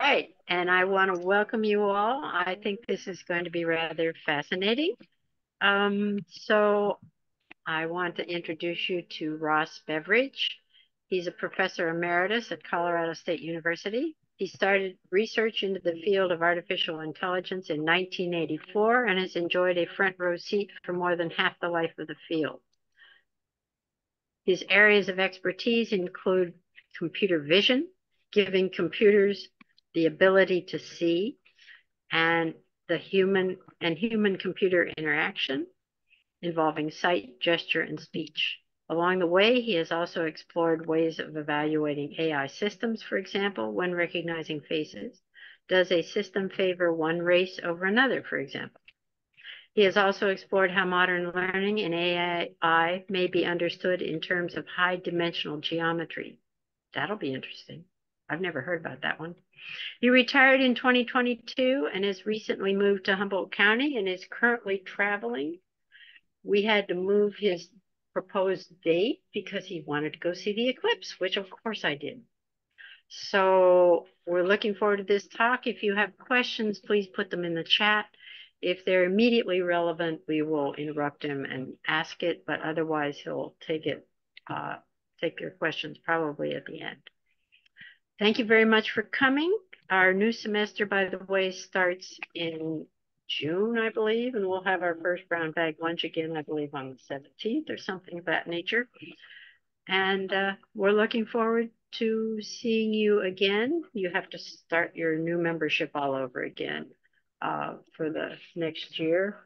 right, and I want to welcome you all. I think this is going to be rather fascinating. Um, so I want to introduce you to Ross Beveridge. He's a professor emeritus at Colorado State University. He started research into the field of artificial intelligence in 1984 and has enjoyed a front row seat for more than half the life of the field. His areas of expertise include computer vision, giving computers the ability to see, and the human and human computer interaction involving sight, gesture, and speech. Along the way, he has also explored ways of evaluating AI systems, for example, when recognizing faces. Does a system favor one race over another, for example? He has also explored how modern learning in AI may be understood in terms of high dimensional geometry. That'll be interesting. I've never heard about that one. He retired in 2022 and has recently moved to Humboldt County and is currently traveling. We had to move his proposed date because he wanted to go see the eclipse, which of course I did. So we're looking forward to this talk. If you have questions, please put them in the chat. If they're immediately relevant, we will interrupt him and ask it, but otherwise he'll take it, uh, take your questions probably at the end. Thank you very much for coming. Our new semester, by the way, starts in June, I believe, and we'll have our first brown bag lunch again, I believe, on the 17th or something of that nature. And uh, we're looking forward to seeing you again. You have to start your new membership all over again uh, for the next year.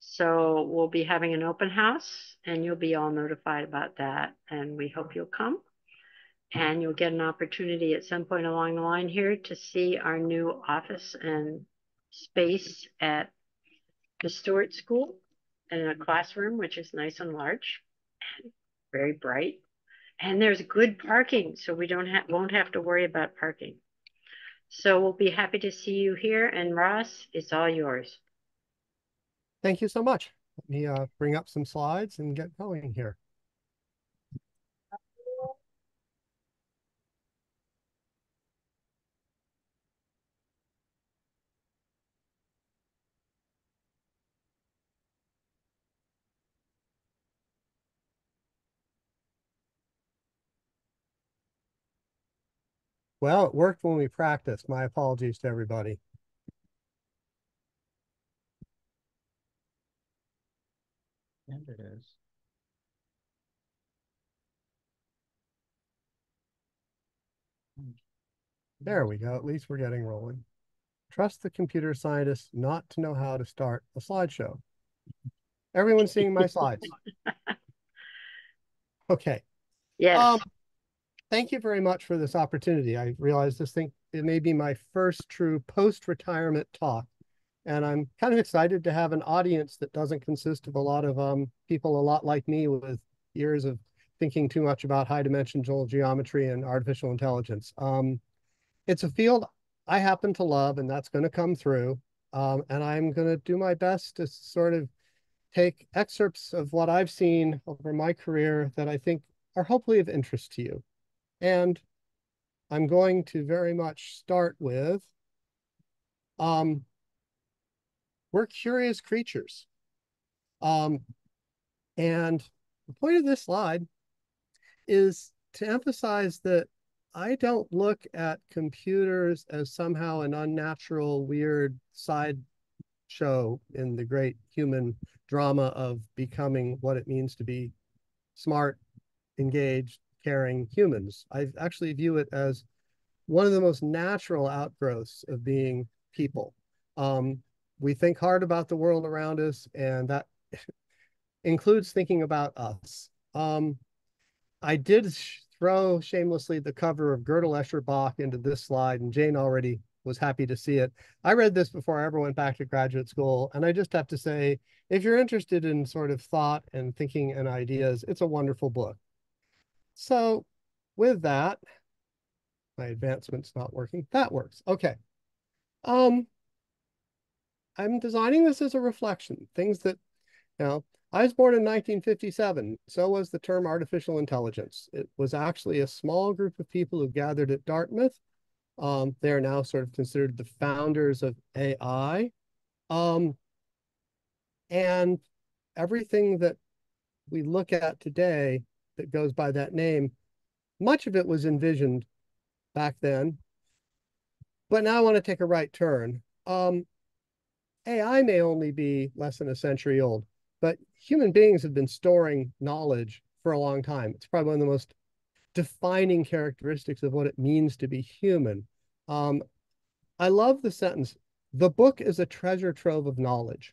So we'll be having an open house and you'll be all notified about that. And we hope you'll come. And you'll get an opportunity at some point along the line here to see our new office and space at the Stewart School in a classroom, which is nice and large and very bright. And there's good parking, so we don't have won't have to worry about parking. So we'll be happy to see you here. And Ross, it's all yours. Thank you so much. Let me uh, bring up some slides and get going here. Well, it worked when we practiced. My apologies to everybody. And it is. There we go. At least we're getting rolling. Trust the computer scientist not to know how to start a slideshow. Everyone's seeing my slides. Okay. Yes. Um, thank you very much for this opportunity. I realize this thing, it may be my first true post-retirement talk. And I'm kind of excited to have an audience that doesn't consist of a lot of um, people a lot like me with years of thinking too much about high dimensional geometry and artificial intelligence. Um, it's a field I happen to love, and that's going to come through. Um, and I'm going to do my best to sort of take excerpts of what I've seen over my career that I think are hopefully of interest to you. And I'm going to very much start with um, we're curious creatures. Um, and the point of this slide is to emphasize that I don't look at computers as somehow an unnatural, weird side show in the great human drama of becoming what it means to be smart, engaged, caring humans. I actually view it as one of the most natural outgrowths of being people. Um, we think hard about the world around us, and that includes thinking about us. Um, I did throw shamelessly the cover of Gödel Escher Bach into this slide, and Jane already was happy to see it. I read this before I ever went back to graduate school, and I just have to say, if you're interested in sort of thought and thinking and ideas, it's a wonderful book. So with that, my advancement's not working. That works. Okay. Um, I'm designing this as a reflection, things that, you know, I was born in 1957. So was the term artificial intelligence. It was actually a small group of people who gathered at Dartmouth Um, they're now sort of considered the founders of AI. Um, and everything that we look at today that goes by that name, much of it was envisioned back then. But now I want to take a right turn. Um, AI may only be less than a century old, but human beings have been storing knowledge for a long time. It's probably one of the most defining characteristics of what it means to be human. Um, I love the sentence, the book is a treasure trove of knowledge.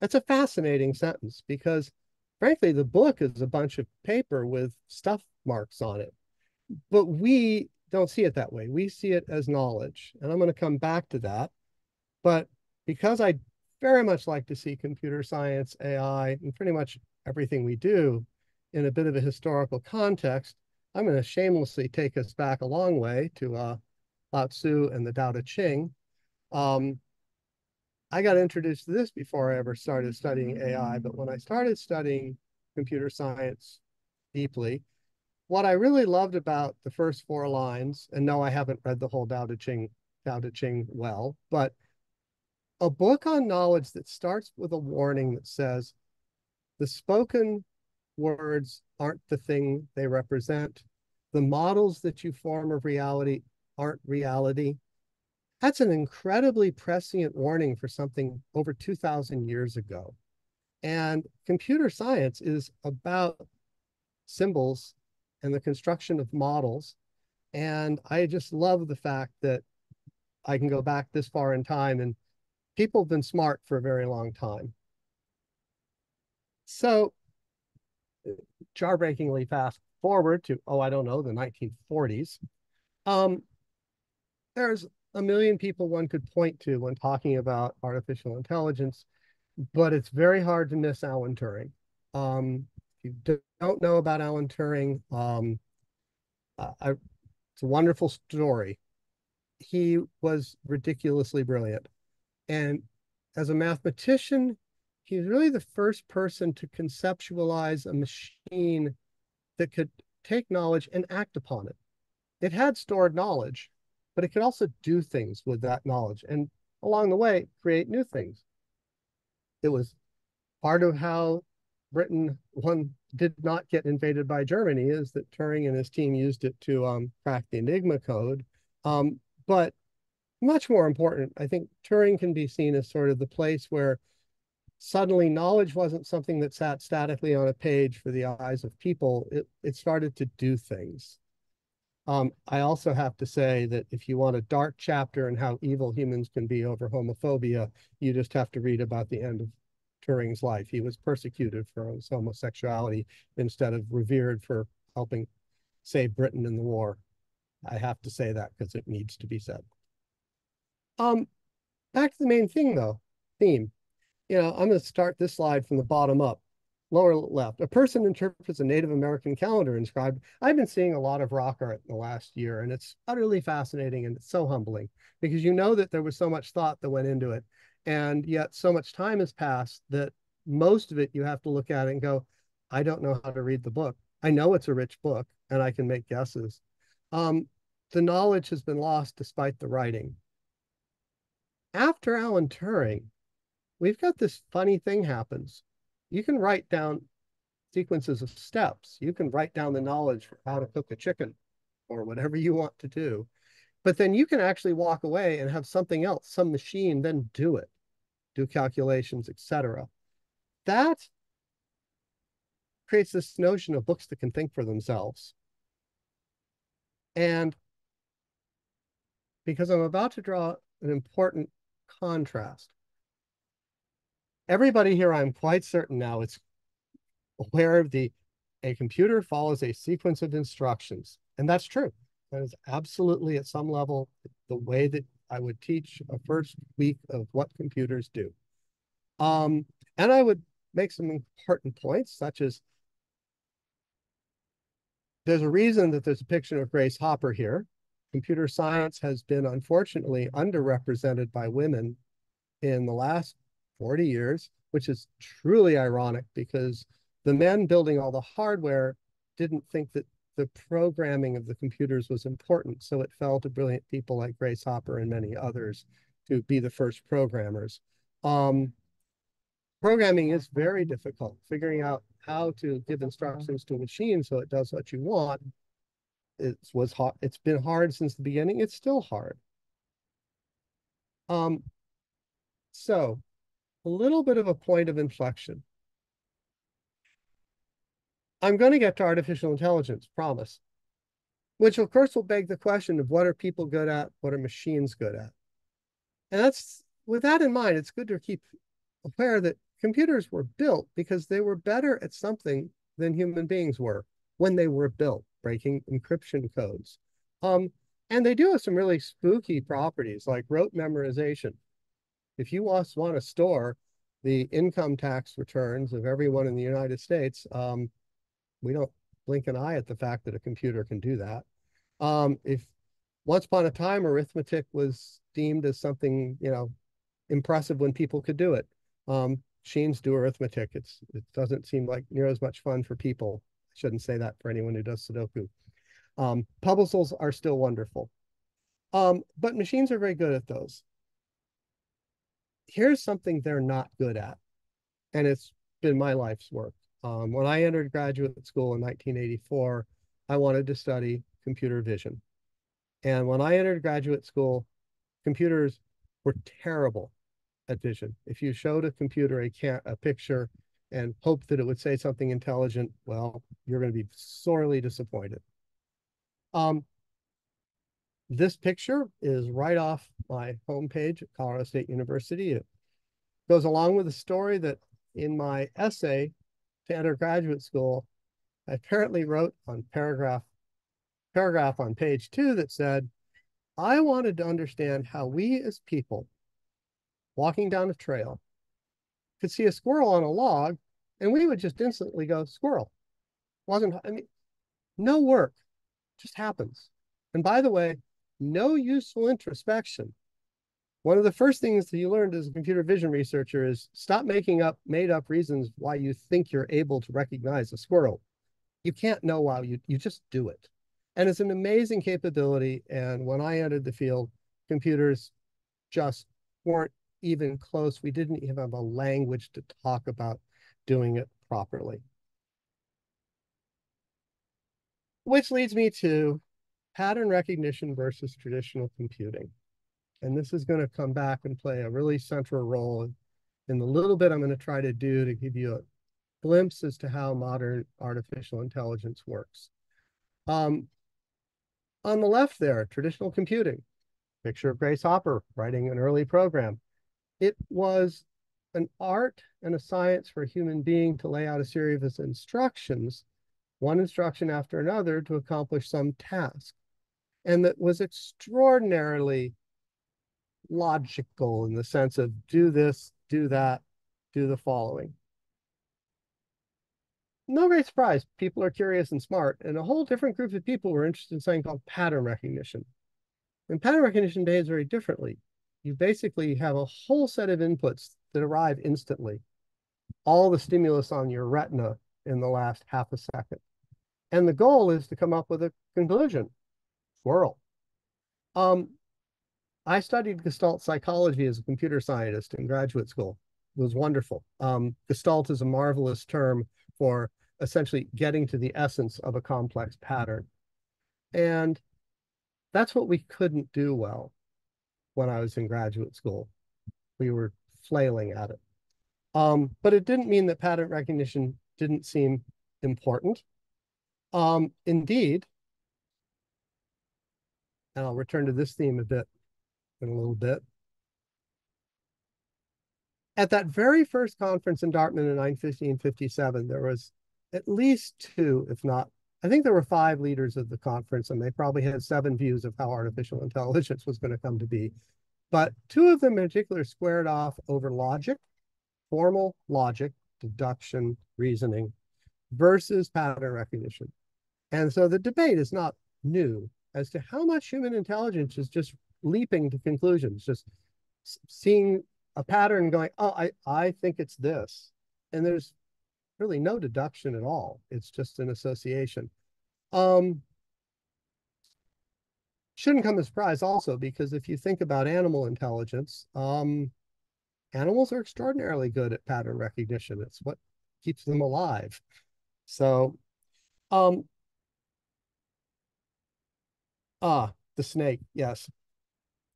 That's a fascinating sentence because frankly, the book is a bunch of paper with stuff marks on it. But we don't see it that way. We see it as knowledge. And I'm going to come back to that. But because I very much like to see computer science, AI, and pretty much everything we do in a bit of a historical context, I'm going to shamelessly take us back a long way to uh, Lao Tzu and the Tao Te Ching. Um, I got introduced to this before I ever started studying AI, but when I started studying computer science deeply, what I really loved about the first four lines, and no, I haven't read the whole Tao Te Ching, Tao Te Ching well, but a book on knowledge that starts with a warning that says the spoken words aren't the thing they represent. The models that you form of reality aren't reality. That's an incredibly prescient warning for something over 2,000 years ago. And computer science is about symbols and the construction of models. And I just love the fact that I can go back this far in time and people have been smart for a very long time. So jar-breakingly fast forward to, oh, I don't know, the 1940s. Um, there's a million people one could point to when talking about artificial intelligence, but it's very hard to miss Alan Turing. Um, if you don't know about Alan Turing, um, I, it's a wonderful story. He was ridiculously brilliant. And as a mathematician, he's really the first person to conceptualize a machine that could take knowledge and act upon it. It had stored knowledge, but it could also do things with that knowledge and along the way create new things. It was part of how Britain one did not get invaded by Germany is that Turing and his team used it to um, crack the Enigma code. Um, but much more important, I think Turing can be seen as sort of the place where suddenly knowledge wasn't something that sat statically on a page for the eyes of people. It, it started to do things. Um, I also have to say that if you want a dark chapter in how evil humans can be over homophobia, you just have to read about the end of Turing's life. He was persecuted for his homosexuality instead of revered for helping save Britain in the war. I have to say that because it needs to be said. Um, back to the main thing though, theme. You know, I'm going to start this slide from the bottom up lower left, a person interprets a Native American calendar inscribed. I've been seeing a lot of rock art in the last year, and it's utterly fascinating and it's so humbling because you know that there was so much thought that went into it. And yet so much time has passed that most of it you have to look at it and go, I don't know how to read the book. I know it's a rich book and I can make guesses. Um, the knowledge has been lost despite the writing. After Alan Turing, we've got this funny thing happens you can write down sequences of steps. You can write down the knowledge for how to cook a chicken or whatever you want to do. But then you can actually walk away and have something else, some machine, then do it, do calculations, etc. That creates this notion of books that can think for themselves. And because I'm about to draw an important contrast, everybody here, I'm quite certain now, is aware of the a computer follows a sequence of instructions. And that's true. That is absolutely at some level the way that I would teach a first week of what computers do. Um, and I would make some important points, such as there's a reason that there's a picture of Grace Hopper here. Computer science has been unfortunately underrepresented by women in the last 40 years, which is truly ironic because the men building all the hardware didn't think that the programming of the computers was important. So it fell to brilliant people like Grace Hopper and many others to be the first programmers. Um, programming is very difficult. Figuring out how to give instructions to a machine so it does what you want it was hard. It's been hard since the beginning. It's still hard. Um, so a little bit of a point of inflection. I'm going to get to artificial intelligence, promise. Which of course will beg the question of what are people good at? What are machines good at? And that's with that in mind, it's good to keep aware that computers were built because they were better at something than human beings were when they were built, breaking encryption codes. Um, and they do have some really spooky properties like rote memorization. If you want to store the income tax returns of everyone in the United States, um, we don't blink an eye at the fact that a computer can do that. Um, if once upon a time arithmetic was deemed as something, you know, impressive when people could do it. Um, machines do arithmetic. It's it doesn't seem like near as much fun for people. I shouldn't say that for anyone who does Sudoku. Um, puzzles are still wonderful. Um, but machines are very good at those. Here's something they're not good at, and it's been my life's work. Um, when I entered graduate school in 1984, I wanted to study computer vision. And when I entered graduate school, computers were terrible at vision. If you showed a computer a, a picture and hoped that it would say something intelligent, well, you're going to be sorely disappointed. Um, this picture is right off my homepage at Colorado State University. It goes along with the story that in my essay to enter graduate school, I apparently wrote on paragraph paragraph on page two that said, I wanted to understand how we as people walking down a trail could see a squirrel on a log and we would just instantly go squirrel. Wasn't, I mean, no work, just happens. And by the way, no useful introspection. One of the first things that you learned as a computer vision researcher is stop making up made up reasons why you think you're able to recognize a squirrel. You can't know why you, you just do it. And it's an amazing capability. And when I entered the field, computers just weren't even close. We didn't even have a language to talk about doing it properly. Which leads me to pattern recognition versus traditional computing. And this is going to come back and play a really central role in the little bit I'm going to try to do to give you a glimpse as to how modern artificial intelligence works. Um, on the left there, traditional computing, picture of Grace Hopper writing an early program. It was an art and a science for a human being to lay out a series of instructions, one instruction after another to accomplish some task. And that was extraordinarily logical in the sense of do this, do that, do the following. No great surprise, people are curious and smart, and a whole different group of people were interested in something called pattern recognition. And pattern recognition behaves very differently. You basically have a whole set of inputs that arrive instantly, all the stimulus on your retina in the last half a second. And the goal is to come up with a conclusion. Squirrel. Um, I studied Gestalt psychology as a computer scientist in graduate school. It was wonderful. Um, Gestalt is a marvelous term for essentially getting to the essence of a complex pattern. And that's what we couldn't do well when I was in graduate school. We were flailing at it. Um, but it didn't mean that pattern recognition didn't seem important. Um, indeed, and I'll return to this theme a bit in a little bit. At that very first conference in Dartmouth in 1957, there was at least two, if not, I think there were five leaders of the conference, and they probably had seven views of how artificial intelligence was going to come to be. But two of them in particular squared off over logic, formal logic, deduction, reasoning, versus pattern recognition. And so the debate is not new as to how much human intelligence is just leaping to conclusions, just seeing a pattern going, oh, I, I think it's this. And there's really no deduction at all. It's just an association. Um, shouldn't come as a surprise also because if you think about animal intelligence, um, animals are extraordinarily good at pattern recognition. It's what keeps them alive. So, um, ah, the snake, yes.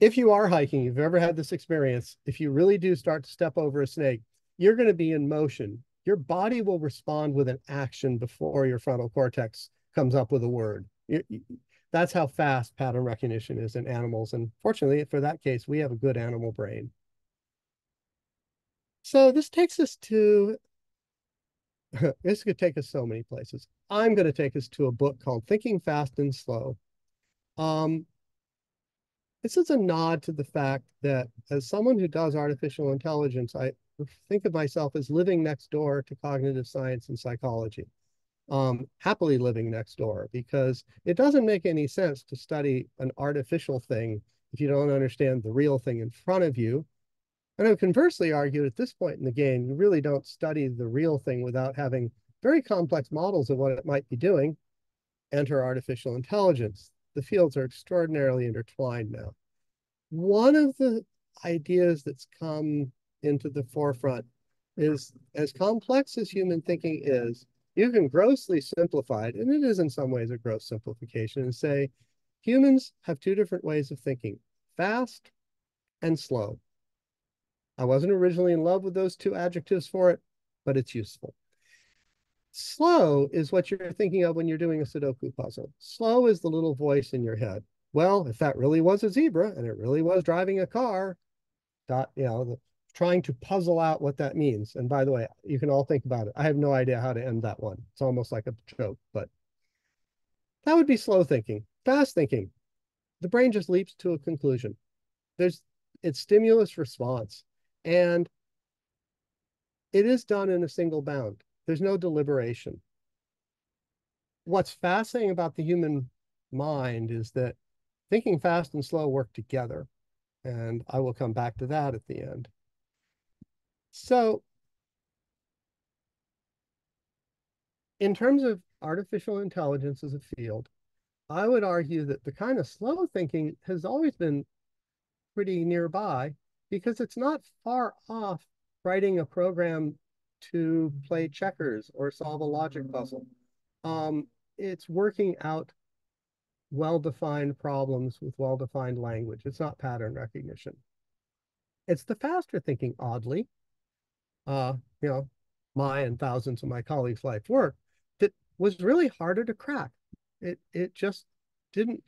If you are hiking, you've ever had this experience, if you really do start to step over a snake, you're going to be in motion. Your body will respond with an action before your frontal cortex comes up with a word. You, you, that's how fast pattern recognition is in animals. And fortunately, for that case, we have a good animal brain. So this takes us to, this could take us so many places. I'm going to take us to a book called Thinking Fast and Slow. Um, this is a nod to the fact that as someone who does artificial intelligence, I think of myself as living next door to cognitive science and psychology um, happily living next door because it doesn't make any sense to study an artificial thing if you don't understand the real thing in front of you. And I would conversely argue at this point in the game, you really don't study the real thing without having very complex models of what it might be doing. Enter artificial intelligence. The fields are extraordinarily intertwined now. One of the ideas that's come into the forefront is as complex as human thinking is, you can grossly simplify it, and it is in some ways a gross simplification, and say humans have two different ways of thinking, fast and slow. I wasn't originally in love with those two adjectives for it, but it's useful. Slow is what you're thinking of when you're doing a Sudoku puzzle. Slow is the little voice in your head. Well, if that really was a zebra and it really was driving a car, dot, you know, the, trying to puzzle out what that means. And by the way, you can all think about it. I have no idea how to end that one. It's almost like a joke, but that would be slow thinking. Fast thinking, the brain just leaps to a conclusion. There's it's stimulus response, and it is done in a single bound. There's no deliberation. What's fascinating about the human mind is that thinking fast and slow work together. And I will come back to that at the end. So in terms of artificial intelligence as a field, I would argue that the kind of slow thinking has always been pretty nearby because it's not far off writing a program to play checkers or solve a logic puzzle. Um, it's working out well-defined problems with well-defined language. It's not pattern recognition. It's the faster thinking, oddly, uh, you know, my and thousands of my colleagues' life work that was really harder to crack. It it just didn't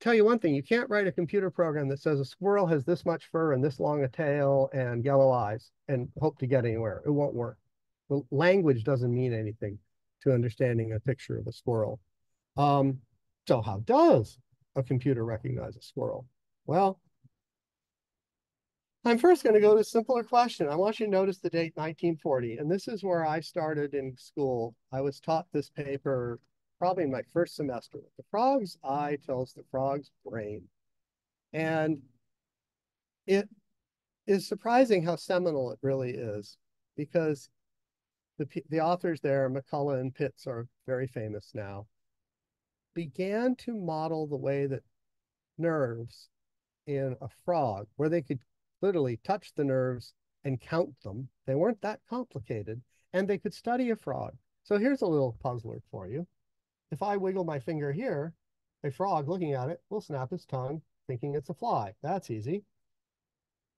tell you one thing, you can't write a computer program that says a squirrel has this much fur and this long a tail and yellow eyes and hope to get anywhere. It won't work. The language doesn't mean anything to understanding a picture of a squirrel. Um, so how does a computer recognize a squirrel? Well, I'm first going to go to a simpler question. I want you to notice the date 1940, and this is where I started in school. I was taught this paper probably my first semester. The frog's eye tells the frog's brain. And it is surprising how seminal it really is because the, the authors there, McCulloch and Pitts, are very famous now, began to model the way that nerves in a frog, where they could literally touch the nerves and count them. They weren't that complicated, and they could study a frog. So here's a little puzzler for you. If I wiggle my finger here, a frog looking at it will snap its tongue, thinking it's a fly. That's easy.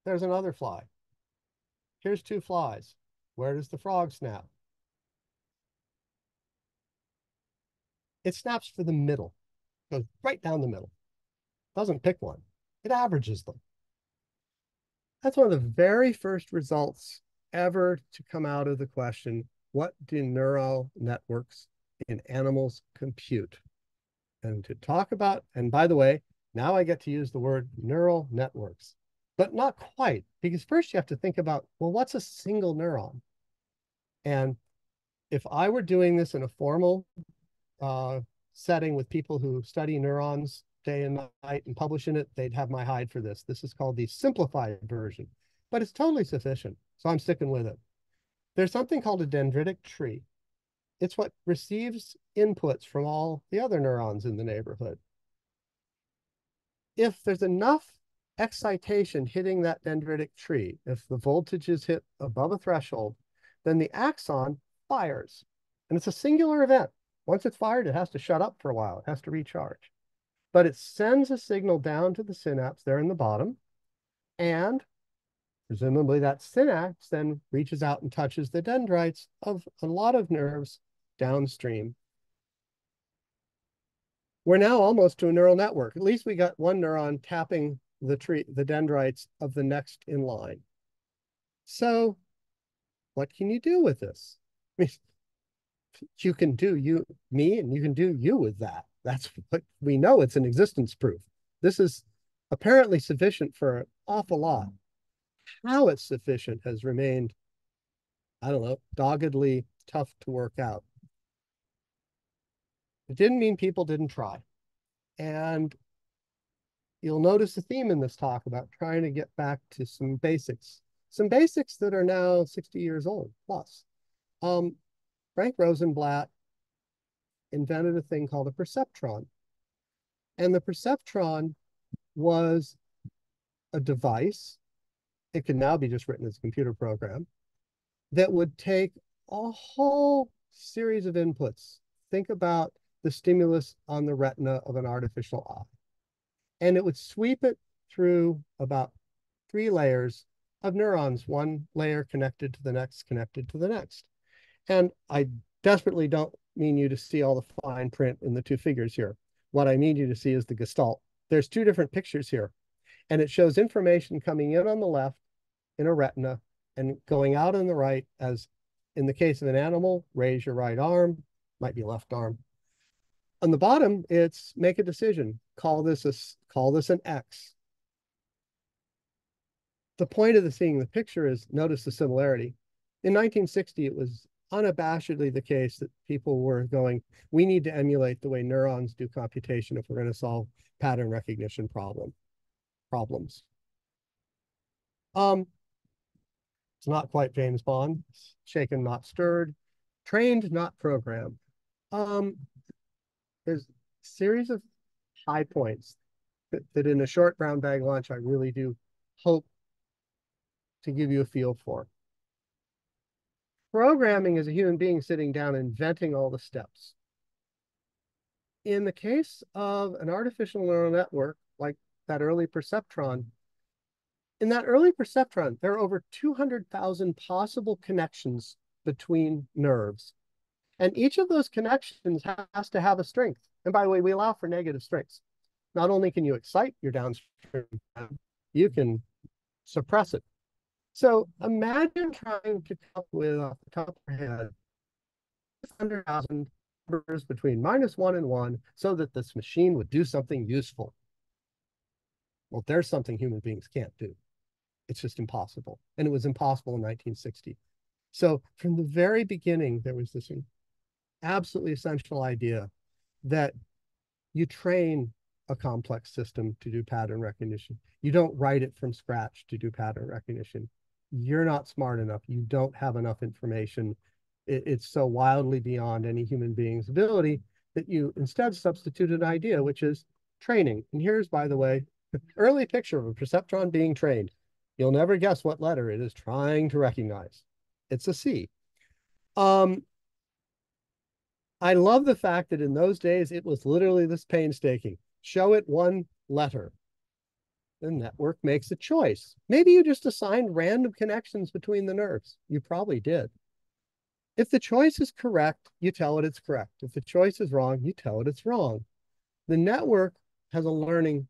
There's another fly. Here's two flies. Where does the frog snap? It snaps for the middle, goes right down the middle. Doesn't pick one. It averages them. That's one of the very first results ever to come out of the question, what do neural networks in animals compute? And to talk about, and by the way, now I get to use the word neural networks, but not quite, because first you have to think about, well, what's a single neuron? And if I were doing this in a formal uh, setting with people who study neurons day and night and publish in it, they'd have my hide for this. This is called the simplified version, but it's totally sufficient. So I'm sticking with it. There's something called a dendritic tree. It's what receives inputs from all the other neurons in the neighborhood. If there's enough excitation hitting that dendritic tree, if the voltage is hit above a threshold, then the axon fires. And it's a singular event. Once it's fired, it has to shut up for a while. It has to recharge. But it sends a signal down to the synapse there in the bottom. And presumably that synapse then reaches out and touches the dendrites of a lot of nerves downstream. We're now almost to a neural network. At least we got one neuron tapping the tree, the dendrites of the next in line. So what can you do with this? I mean, you can do you, me, and you can do you with that. That's what we know it's an existence proof. This is apparently sufficient for an awful lot. How it's sufficient has remained, I don't know, doggedly tough to work out. It didn't mean people didn't try. And you'll notice a theme in this talk about trying to get back to some basics, some basics that are now 60 years old plus. Um, Frank Rosenblatt invented a thing called a perceptron. And the perceptron was a device, it can now be just written as a computer program, that would take a whole series of inputs. Think about the stimulus on the retina of an artificial eye. And it would sweep it through about three layers of neurons, one layer connected to the next, connected to the next. And I desperately don't mean you to see all the fine print in the two figures here. What I need you to see is the gestalt. There's two different pictures here, and it shows information coming in on the left in a retina and going out on the right as in the case of an animal, raise your right arm, might be left arm, on the bottom, it's make a decision. Call this a call this an X. The point of the seeing the picture is notice the similarity. In 1960, it was unabashedly the case that people were going, we need to emulate the way neurons do computation if we're going to solve pattern recognition problem problems. Um, it's not quite James Bond. Shaken, not stirred. Trained, not programmed. Um, there's a series of high points that, that in a short brown bag lunch, I really do hope to give you a feel for. Programming is a human being sitting down inventing all the steps. In the case of an artificial neural network, like that early perceptron, in that early perceptron, there are over 200,000 possible connections between nerves. And each of those connections has to have a strength. And by the way, we allow for negative strengths. Not only can you excite your downstream, you can suppress it. So imagine trying to come up with off the top of your head 100,000 numbers between minus one and one so that this machine would do something useful. Well, there's something human beings can't do. It's just impossible. And it was impossible in 1960. So from the very beginning, there was this absolutely essential idea that you train a complex system to do pattern recognition. You don't write it from scratch to do pattern recognition. You're not smart enough. You don't have enough information. It, it's so wildly beyond any human being's ability that you instead substitute an idea, which is training. And here's, by the way, the early picture of a perceptron being trained. You'll never guess what letter it is trying to recognize. It's a C. Um, I love the fact that in those days it was literally this painstaking. Show it one letter. The network makes a choice. Maybe you just assigned random connections between the nerves. You probably did. If the choice is correct, you tell it it's correct. If the choice is wrong, you tell it it's wrong. The network has a learning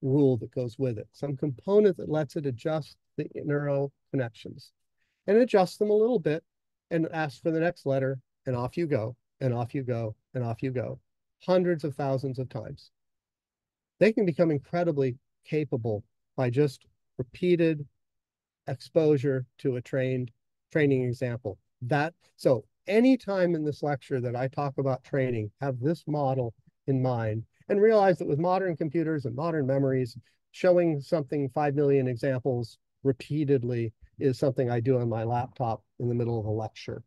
rule that goes with it, some component that lets it adjust the neural connections and adjust them a little bit and ask for the next letter, and off you go and off you go, and off you go, hundreds of thousands of times. They can become incredibly capable by just repeated exposure to a trained training example. That so anytime in this lecture that I talk about training, have this model in mind and realize that with modern computers and modern memories, showing something 5 million examples repeatedly is something I do on my laptop in the middle of a lecture.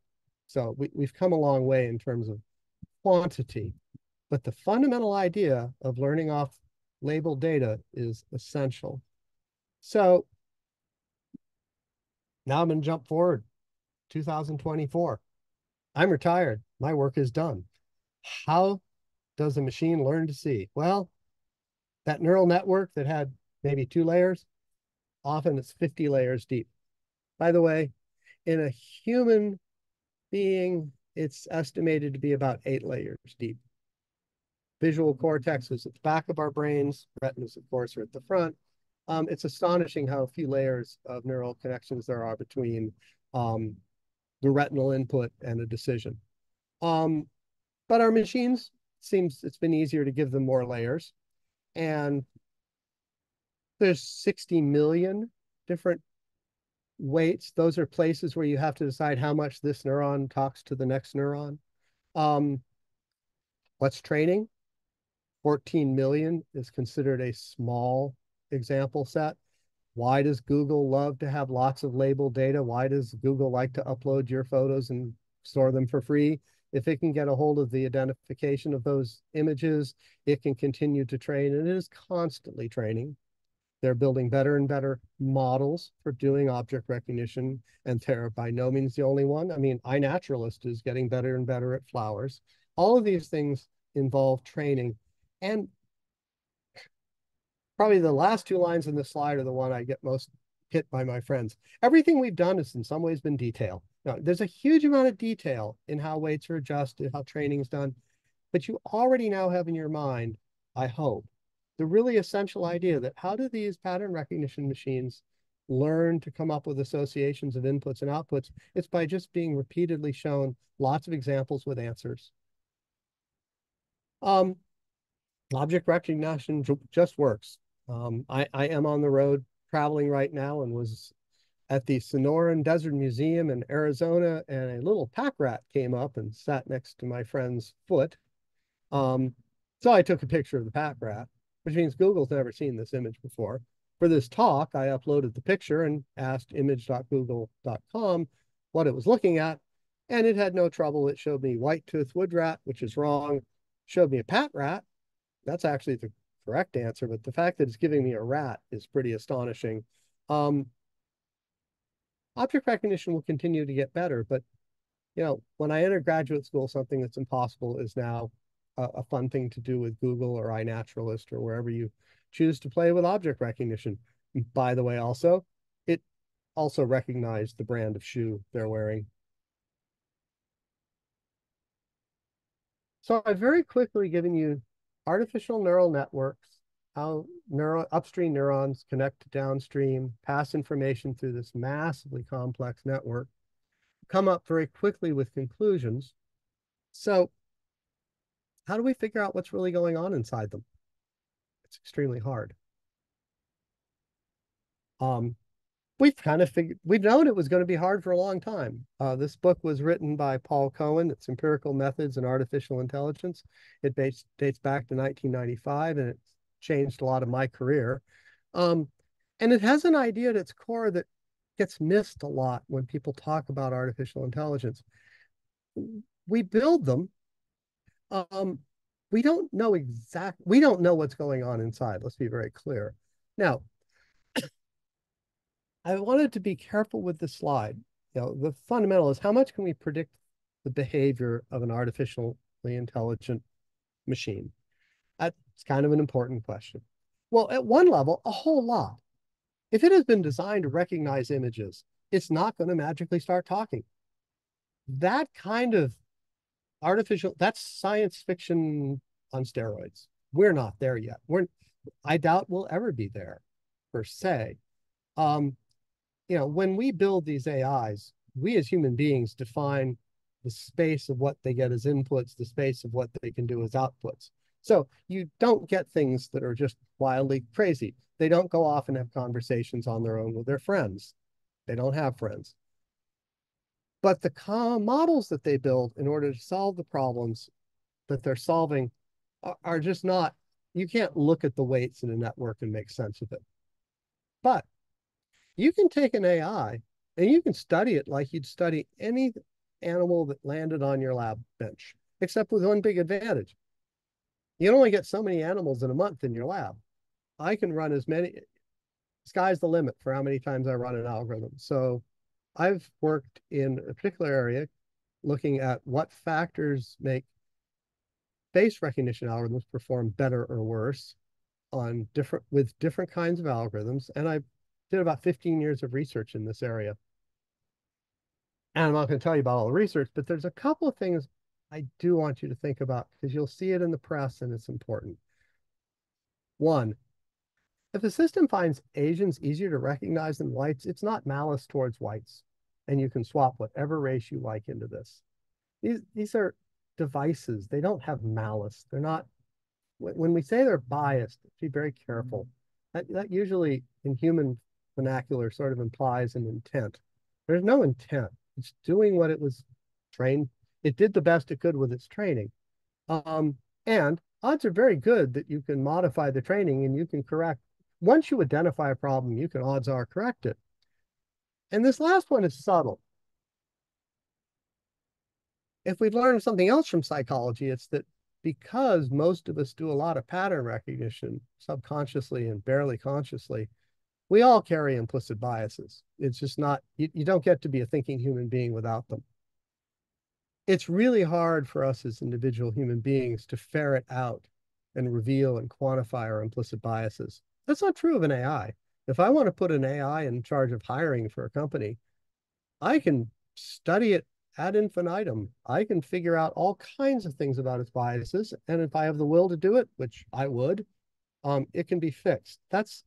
So we, we've come a long way in terms of quantity, but the fundamental idea of learning off labeled data is essential. So now I'm going to jump forward 2024. I'm retired. My work is done. How does a machine learn to see? Well, that neural network that had maybe two layers, often it's 50 layers deep. By the way, in a human being, it's estimated to be about eight layers deep. Visual cortex is at the back of our brains. Retinas, of course, are at the front. Um, it's astonishing how few layers of neural connections there are between um, the retinal input and a decision. Um, but our machines seems it's been easier to give them more layers. And there's 60 million different weights. Those are places where you have to decide how much this neuron talks to the next neuron. Um, what's training? 14 million is considered a small example set. Why does Google love to have lots of labeled data? Why does Google like to upload your photos and store them for free? If it can get a hold of the identification of those images, it can continue to train and it is constantly training. They're building better and better models for doing object recognition, and they're by no means the only one. I mean, iNaturalist is getting better and better at flowers. All of these things involve training. And probably the last two lines in the slide are the one I get most hit by my friends. Everything we've done has in some ways been detail. Now, there's a huge amount of detail in how weights are adjusted, how training is done, but you already now have in your mind, I hope, the really essential idea that how do these pattern recognition machines learn to come up with associations of inputs and outputs? It's by just being repeatedly shown lots of examples with answers. Um, object recognition just works. Um, I, I am on the road traveling right now and was at the Sonoran Desert Museum in Arizona, and a little pack rat came up and sat next to my friend's foot. Um, so I took a picture of the pack rat which means Google's never seen this image before. For this talk, I uploaded the picture and asked image.google.com what it was looking at, and it had no trouble. It showed me white-toothed wood rat, which is wrong. Showed me a pat rat. That's actually the correct answer, but the fact that it's giving me a rat is pretty astonishing. Um, object recognition will continue to get better, but you know, when I entered graduate school, something that's impossible is now a, fun thing to do with Google or iNaturalist or wherever you choose to play with object recognition. By the way, also, it also recognized the brand of shoe they're wearing. So I've very quickly given you artificial neural networks, how neuro, upstream neurons connect to downstream, pass information through this massively complex network, come up very quickly with conclusions. So how do we figure out what's really going on inside them? It's extremely hard. Um, we've kind of figured, we've known it was going to be hard for a long time. Uh, this book was written by Paul Cohen. It's Empirical Methods and Artificial Intelligence. It dates, dates back to 1995 and it's changed a lot of my career. Um, and it has an idea at its core that gets missed a lot when people talk about artificial intelligence. We build them um, we don't know exact. We don't know what's going on inside. Let's be very clear. Now, I wanted to be careful with the slide. You know, the fundamental is how much can we predict the behavior of an artificially intelligent machine? That's kind of an important question. Well, at one level, a whole lot. If it has been designed to recognize images, it's not going to magically start talking. That kind of artificial that's science fiction on steroids. We're not there yet. We're i doubt we'll ever be there per se. Um you know when we build these ais we as human beings define the space of what they get as inputs the space of what they can do as outputs. So you don't get things that are just wildly crazy. They don't go off and have conversations on their own with their friends. They don't have friends but the models that they build in order to solve the problems that they're solving are, are just not, you can't look at the weights in a network and make sense of it. But you can take an AI and you can study it like you'd study any animal that landed on your lab bench, except with one big advantage. You only get so many animals in a month in your lab. I can run as many, sky's the limit for how many times I run an algorithm. So I've worked in a particular area looking at what factors make face recognition algorithms perform better or worse on different with different kinds of algorithms. And I did about 15 years of research in this area. And I'm not going to tell you about all the research, but there's a couple of things I do want you to think about because you'll see it in the press and it's important. One, if a system finds Asians easier to recognize than whites, it's not malice towards whites. And you can swap whatever race you like into this. These, these are devices. They don't have malice. They're not, when we say they're biased, be very careful. That, that usually in human vernacular sort of implies an intent. There's no intent. It's doing what it was trained. It did the best it could with its training. Um, and odds are very good that you can modify the training and you can correct. Once you identify a problem, you can odds are correct it. And this last one is subtle. If we've learned something else from psychology, it's that because most of us do a lot of pattern recognition subconsciously and barely consciously, we all carry implicit biases. It's just not, you, you don't get to be a thinking human being without them. It's really hard for us as individual human beings to ferret out and reveal and quantify our implicit biases. That's not true of an AI. If I want to put an AI in charge of hiring for a company, I can study it ad infinitum. I can figure out all kinds of things about its biases. And if I have the will to do it, which I would, um, it can be fixed. That's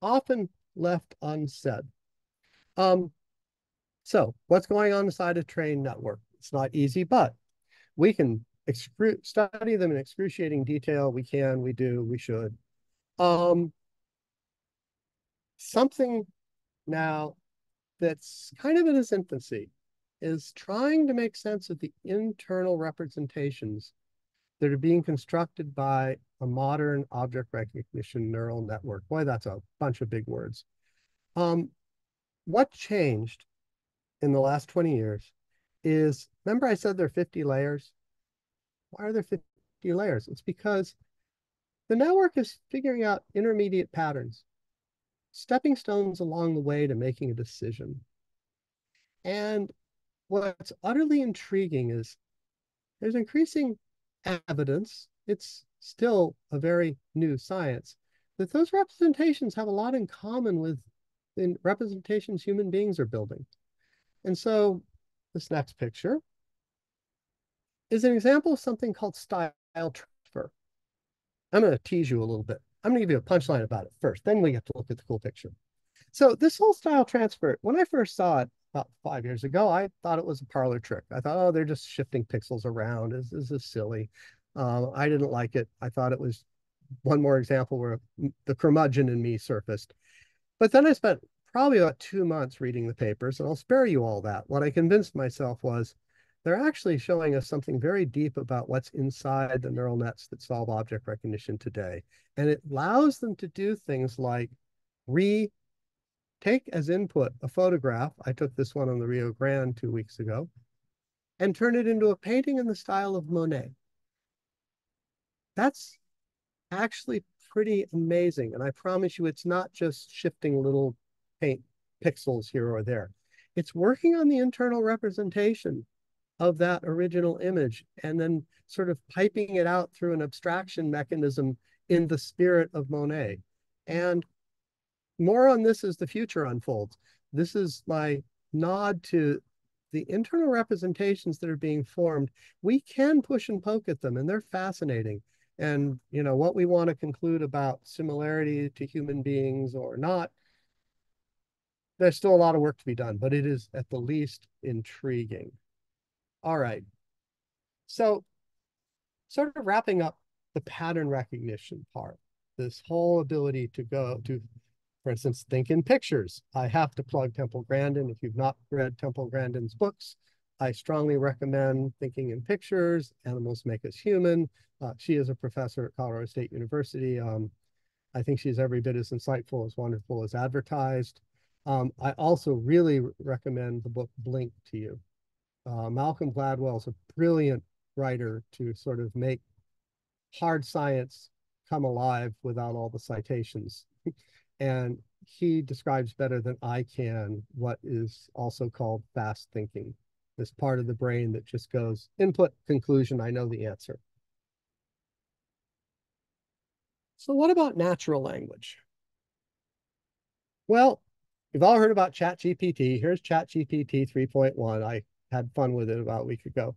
often left unsaid. Um, so what's going on inside a trained network? It's not easy, but we can study them in excruciating detail. We can, we do, we should. Um, something now that's kind of in its infancy is trying to make sense of the internal representations that are being constructed by a modern object recognition neural network. Boy, that's a bunch of big words. Um, what changed in the last 20 years is, remember I said there are 50 layers? Why are there 50 layers? It's because the network is figuring out intermediate patterns, stepping stones along the way to making a decision. And what's utterly intriguing is there's increasing evidence, it's still a very new science, that those representations have a lot in common with the representations human beings are building. And so this next picture is an example of something called style transfer. I'm going to tease you a little bit. I'm going to give you a punchline about it first, then we get to look at the cool picture. So this whole style transfer, when I first saw it, about five years ago, I thought it was a parlor trick. I thought, oh, they're just shifting pixels around. This, this is silly. Um, I didn't like it. I thought it was one more example where the curmudgeon in me surfaced. But then I spent probably about two months reading the papers, and I'll spare you all that. What I convinced myself was they're actually showing us something very deep about what's inside the neural nets that solve object recognition today. And it allows them to do things like re take as input a photograph. I took this one on the Rio Grande two weeks ago and turn it into a painting in the style of Monet. That's actually pretty amazing. And I promise you, it's not just shifting little paint pixels here or there. It's working on the internal representation of that original image and then sort of piping it out through an abstraction mechanism in the spirit of Monet. And more on this as the future unfolds. This is my nod to the internal representations that are being formed. We can push and poke at them, and they're fascinating. And you know what we want to conclude about similarity to human beings or not. There's still a lot of work to be done, but it is at the least intriguing. All right. So, sort of wrapping up the pattern recognition part, this whole ability to go to for instance, think in pictures. I have to plug Temple Grandin. If you've not read Temple Grandin's books, I strongly recommend Thinking in Pictures, Animals Make Us Human. Uh, she is a professor at Colorado State University. Um, I think she's every bit as insightful, as wonderful as advertised. Um, I also really recommend the book Blink to you. Uh, Malcolm Gladwell is a brilliant writer to sort of make hard science come alive without all the citations. and he describes better than I can what is also called fast thinking, this part of the brain that just goes input, conclusion, I know the answer. So what about natural language? Well, you've all heard about ChatGPT. Here's ChatGPT 3.1. I had fun with it about a week ago.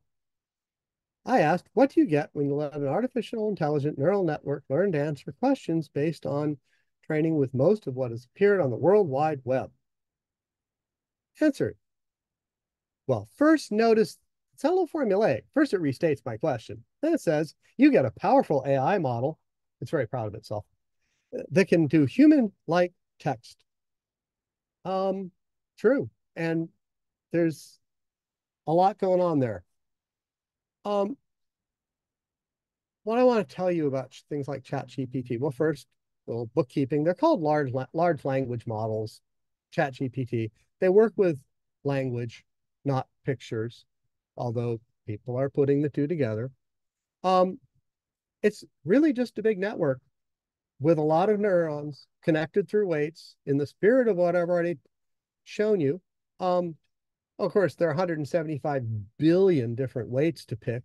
I asked, what do you get when you let an artificial intelligent neural network learn to answer questions based on training with most of what has appeared on the World Wide Web? Answered. Well, first notice it's a little formulaic. First, it restates my question. Then it says, you get a powerful AI model. It's very proud of itself that can do human-like text. Um, true. And there's a lot going on there. Um, what I want to tell you about things like ChatGPT. Well, first, little bookkeeping. They're called large large language models, ChatGPT. They work with language, not pictures, although people are putting the two together. Um, it's really just a big network with a lot of neurons connected through weights in the spirit of what I've already shown you. Um, of course, there are 175 billion different weights to pick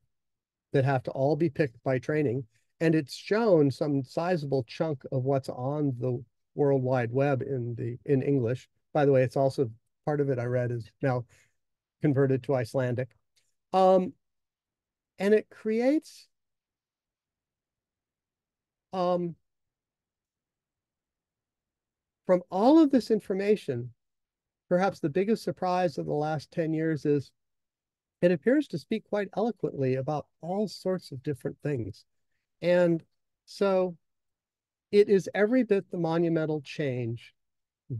that have to all be picked by training. And it's shown some sizable chunk of what's on the World Wide Web in the in English. By the way, it's also part of it I read is now converted to Icelandic. Um, and it creates um, from all of this information, perhaps the biggest surprise of the last 10 years is it appears to speak quite eloquently about all sorts of different things. And so it is every bit the monumental change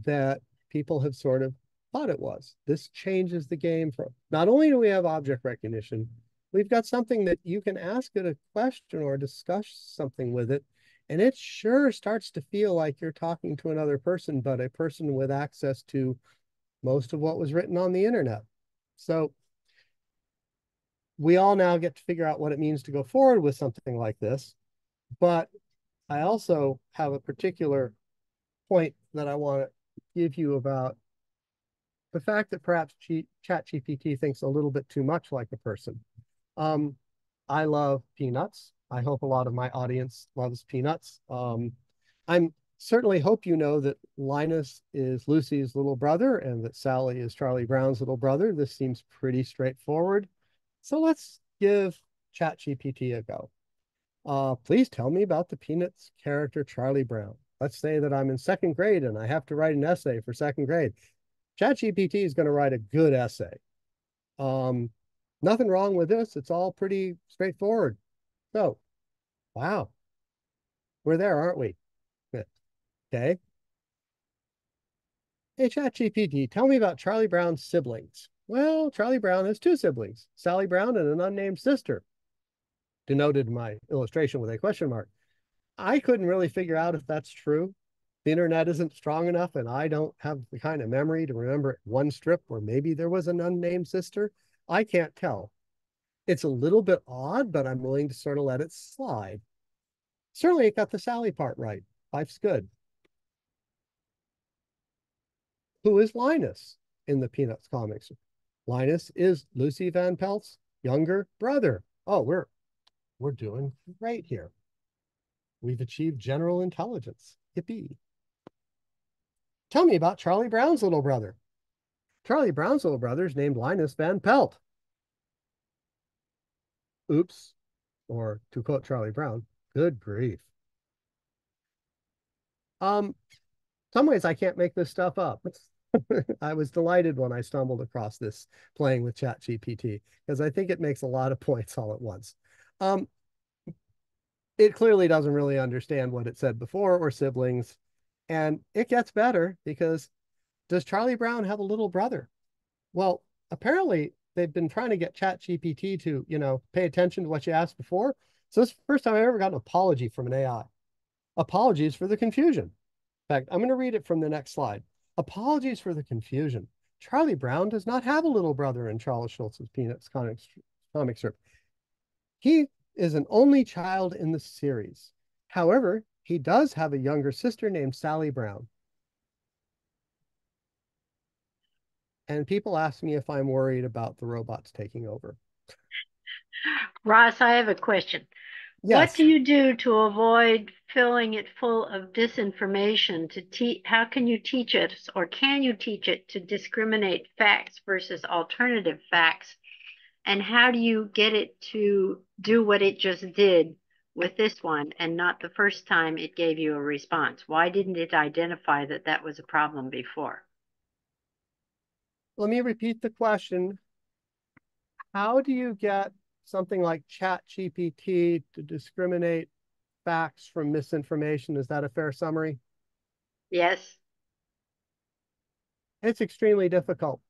that people have sort of thought it was. This changes the game for not only do we have object recognition, we've got something that you can ask it a question or discuss something with it and it sure starts to feel like you're talking to another person, but a person with access to most of what was written on the internet. So we all now get to figure out what it means to go forward with something like this. But I also have a particular point that I want to give you about the fact that perhaps G ChatGPT thinks a little bit too much like a person. Um, I love peanuts. I hope a lot of my audience loves peanuts. Um, I'm certainly hope you know that Linus is Lucy's little brother and that Sally is Charlie Brown's little brother. This seems pretty straightforward. So let's give ChatGPT a go. Uh, please tell me about the Peanuts character Charlie Brown. Let's say that I'm in second grade and I have to write an essay for second grade. ChatGPT is going to write a good essay. Um, nothing wrong with this. It's all pretty straightforward. So Wow. We're there, aren't we? Okay. Hey, ChatGPT, tell me about Charlie Brown's siblings. Well, Charlie Brown has two siblings, Sally Brown and an unnamed sister, denoted my illustration with a question mark. I couldn't really figure out if that's true. The internet isn't strong enough, and I don't have the kind of memory to remember one strip where maybe there was an unnamed sister. I can't tell. It's a little bit odd, but I'm willing to sort of let it slide. Certainly it got the Sally part right. Life's good. Who is Linus in the Peanuts comics? Linus is Lucy Van Pelt's younger brother. Oh, we're we're doing great here. We've achieved general intelligence. Yippee. Tell me about Charlie Brown's little brother. Charlie Brown's little brother is named Linus Van Pelt oops, or to quote Charlie Brown, good grief. Um, some ways I can't make this stuff up. I was delighted when I stumbled across this playing with ChatGPT because I think it makes a lot of points all at once. Um, it clearly doesn't really understand what it said before or siblings. And it gets better because does Charlie Brown have a little brother? Well, apparently they've been trying to get ChatGPT to, you know, pay attention to what you asked before. So this is the first time I've ever got an apology from an AI. Apologies for the confusion. In fact, I'm going to read it from the next slide. Apologies for the confusion. Charlie Brown does not have a little brother in Charles Schulz's Peanuts comic, comic strip. He is an only child in the series. However, he does have a younger sister named Sally Brown. And people ask me if I'm worried about the robots taking over. Ross, I have a question. Yes. What do you do to avoid filling it full of disinformation to teach? How can you teach it or can you teach it to discriminate facts versus alternative facts? And how do you get it to do what it just did with this one and not the first time it gave you a response? Why didn't it identify that that was a problem before? Let me repeat the question. How do you get something like Chat GPT to discriminate facts from misinformation? Is that a fair summary? Yes. It's extremely difficult.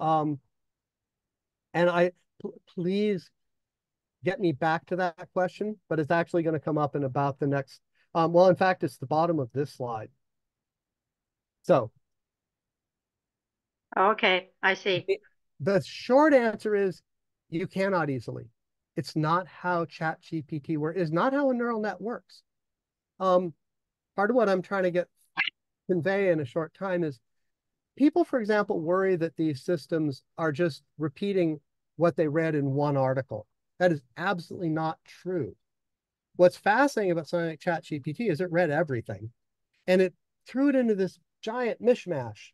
Um, and I please get me back to that question, but it's actually going to come up in about the next. Um, well, in fact, it's the bottom of this slide. So. Okay, I see. The short answer is you cannot easily. It's not how Chat GPT works. It's not how a neural net works. Um, part of what I'm trying to get convey in a short time is people, for example, worry that these systems are just repeating what they read in one article. That is absolutely not true. What's fascinating about something like Chat GPT is it read everything and it threw it into this giant mishmash,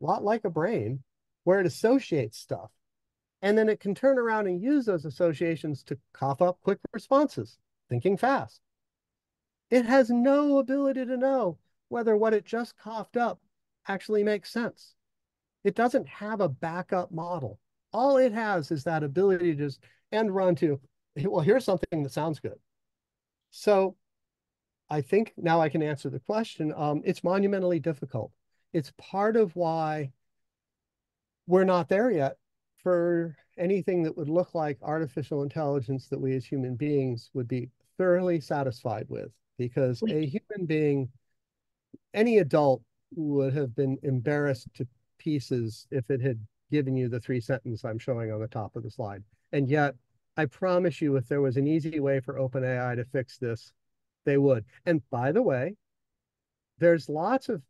a lot like a brain, where it associates stuff. And then it can turn around and use those associations to cough up quick responses, thinking fast. It has no ability to know whether what it just coughed up actually makes sense. It doesn't have a backup model. All it has is that ability to just end run to, well, here's something that sounds good. So I think now I can answer the question. Um, it's monumentally difficult. It's part of why we're not there yet for anything that would look like artificial intelligence that we as human beings would be thoroughly satisfied with because a human being any adult would have been embarrassed to pieces if it had given you the three sentence I'm showing on the top of the slide. And yet, I promise you, if there was an easy way for OpenAI to fix this, they would. And by the way, there's lots of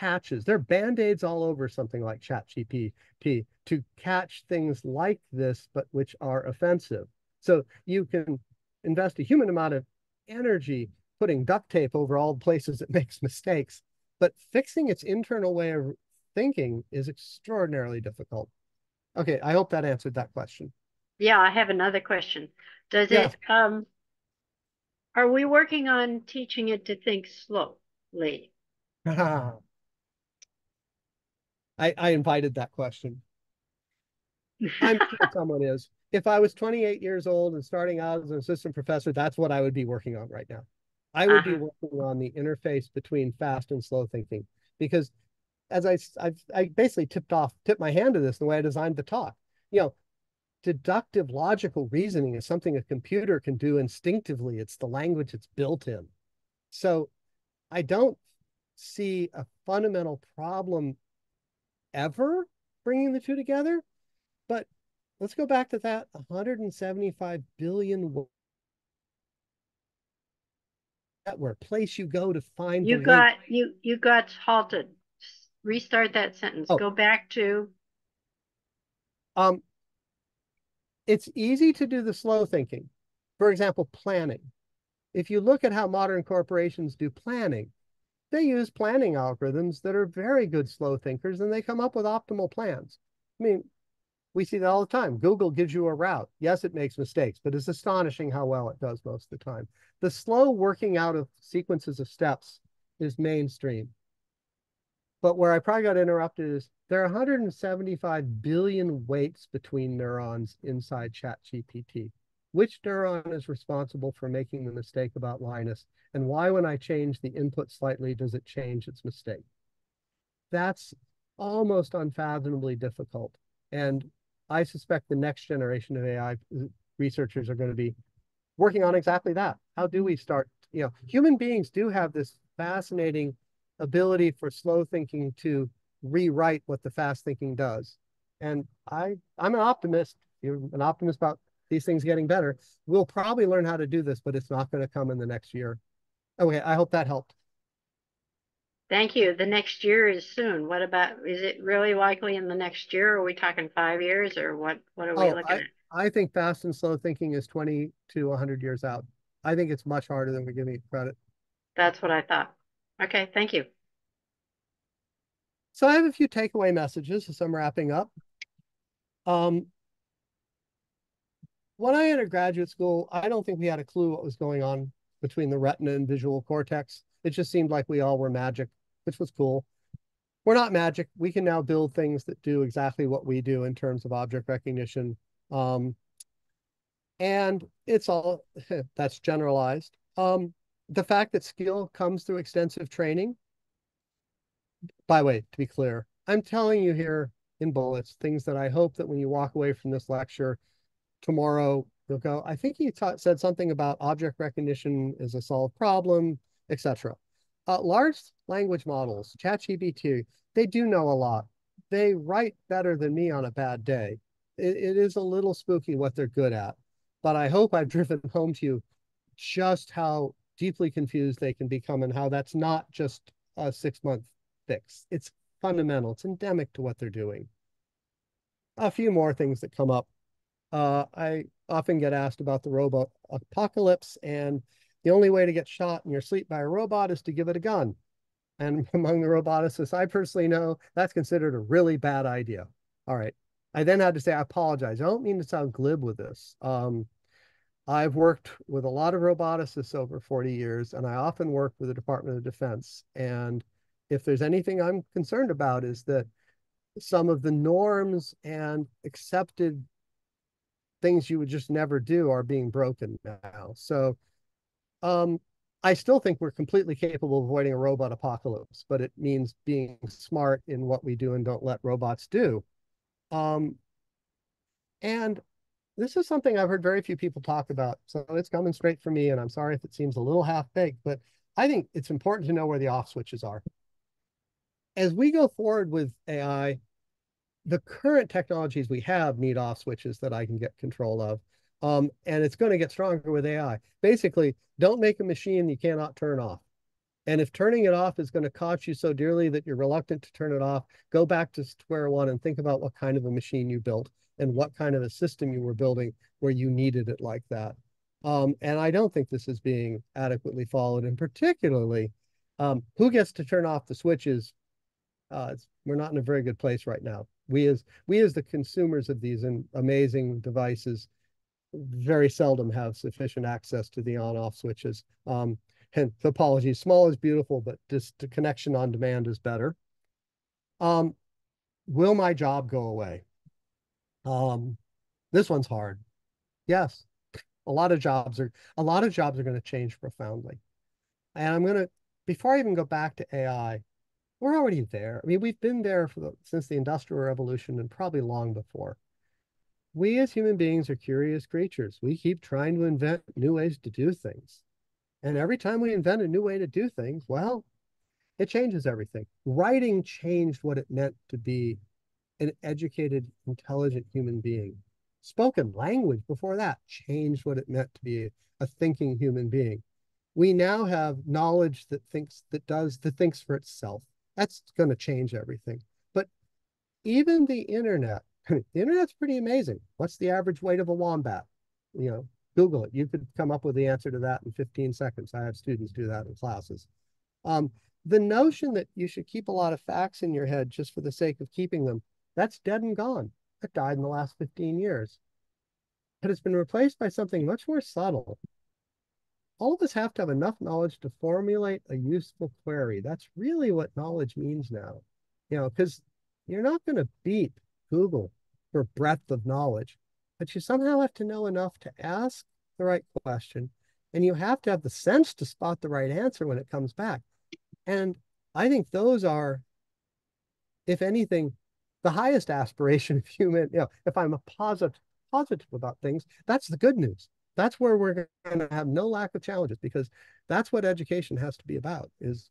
patches. There are band-aids all over something like ChatGPT to catch things like this, but which are offensive. So you can invest a human amount of energy putting duct tape over all the places it makes mistakes, but fixing its internal way of thinking is extraordinarily difficult. Okay, I hope that answered that question. Yeah, I have another question. Does yeah. it um are we working on teaching it to think slowly? I, I invited that question. I'm sure someone is. If I was 28 years old and starting out as an assistant professor, that's what I would be working on right now. I would uh-huh. be working on the interface between fast and slow thinking because as I, I've, I basically tipped off, tipped my hand to this the way I designed the talk. You know, deductive logical reasoning is something a computer can do instinctively. It's the language it's built in. So I don't see a fundamental problem ever bringing the two together. But let's go back to that 175 billion network place you go to find you got link. you you got halted restart that sentence oh. go back to um it's easy to do the slow thinking for example planning if you look at how modern corporations do planning they use planning algorithms that are very good slow thinkers and they come up with optimal plans. I mean, we see that all the time. Google gives you a route. Yes, it makes mistakes, but it's astonishing how well it does most of the time. The slow working out of sequences of steps is mainstream. But where I probably got interrupted is there are 175 billion weights between neurons inside ChatGPT. Which neuron is responsible for making the mistake about Linus? And why, when I change the input slightly, does it change its mistake? That's almost unfathomably difficult. And I suspect the next generation of AI researchers are going to be working on exactly that. How do we start? You know, human beings do have this fascinating ability for slow thinking to rewrite what the fast thinking does. And I, I'm an optimist. You're an optimist about these things getting better. We'll probably learn how to do this, but it's not going to come in the next year. Okay, I hope that helped. Thank you. The next year is soon. What about, is it really likely in the next year? Are we talking five years or what, what are we Oh, looking at? I think fast and slow thinking is 20 to 100 years out. I think it's much harder than we're giving it credit. That's what I thought. Okay, thank you. So I have a few takeaway messages as I'm wrapping up. Um, when I entered graduate school, I don't think we had a clue what was going on between the retina and visual cortex. It just seemed like we all were magic, which was cool. We're not magic. We can now build things that do exactly what we do in terms of object recognition. Um, and it's all that's generalized. Um, the fact that skill comes through extensive training. By the way, to be clear, I'm telling you here in bullets things that I hope that when you walk away from this lecture tomorrow, you'll go, I think he taught, said something about object recognition is a solved problem, etc. Uh, large language models, ChatGPT, they do know a lot. They write better than me on a bad day. It, it is a little spooky what they're good at, but I hope I've driven home to you just how deeply confused they can become and how that's not just a six month fix. It's fundamental, it's endemic to what they're doing. A few more things that come up. Uh, I often get asked about the robot apocalypse, and the only way to get shot in your sleep by a robot is to give it a gun. And among the roboticists I personally know, that's considered a really bad idea. All right. I then had to say, I apologize. I don't mean to sound glib with this. Um, I've worked with a lot of roboticists over 40 years, and I often work with the Department of Defense. And if there's anything I'm concerned about is that some of the norms and accepted things you would just never do are being broken now. So um, I still think we're completely capable of avoiding a robot apocalypse, but it means being smart in what we do and don't let robots do. Um, and this is something I've heard very few people talk about. So it's coming straight from me, and I'm sorry if it seems a little half baked, but I think it's important to know where the off switches are. As we go forward with AI, the current technologies we have need off switches that I can get control of. Um, and it's going to get stronger with AI. Basically, don't make a machine you cannot turn off. And if turning it off is going to cost you so dearly that you're reluctant to turn it off, go back to square one and think about what kind of a machine you built and what kind of a system you were building where you needed it like that. Um, and I don't think this is being adequately followed. And particularly, um, who gets to turn off the switches? Uh, we're not in a very good place right now. We as we as the consumers of these amazing devices very seldom have sufficient access to the on-off switches. Um, and apologies, small is beautiful, but just the connection on demand is better. Um, will my job go away? Um, this one's hard. Yes, a lot of jobs are a lot of jobs are going to change profoundly. And I'm going to before I even go back to AI, we're already there. I mean, we've been there the, since the Industrial Revolution and probably long before. We as human beings are curious creatures. We keep trying to invent new ways to do things. And every time we invent a new way to do things, well, it changes everything. Writing changed what it meant to be an educated, intelligent human being. Spoken language before that changed what it meant to be a thinking human being. We now have knowledge that thinks, that does, that thinks for itself. That's going to change everything. But even the internet, the internet's pretty amazing. What's the average weight of a wombat? You know, Google it. You could come up with the answer to that in 15 seconds. I have students do that in classes. Um, the notion that you should keep a lot of facts in your head just for the sake of keeping them, that's dead and gone. That died in the last 15 years. But it's been replaced by something much more subtle. All of us have to have enough knowledge to formulate a useful query. That's really what knowledge means now. You know, because you're not going to beat Google for breadth of knowledge but you somehow have to know enough to ask the right question and you have to have the sense to spot the right answer when it comes back and i think those are if anything the highest aspiration of human you know if i'm a positive positive about things that's the good news that's where we're going to have no lack of challenges because that's what education has to be about is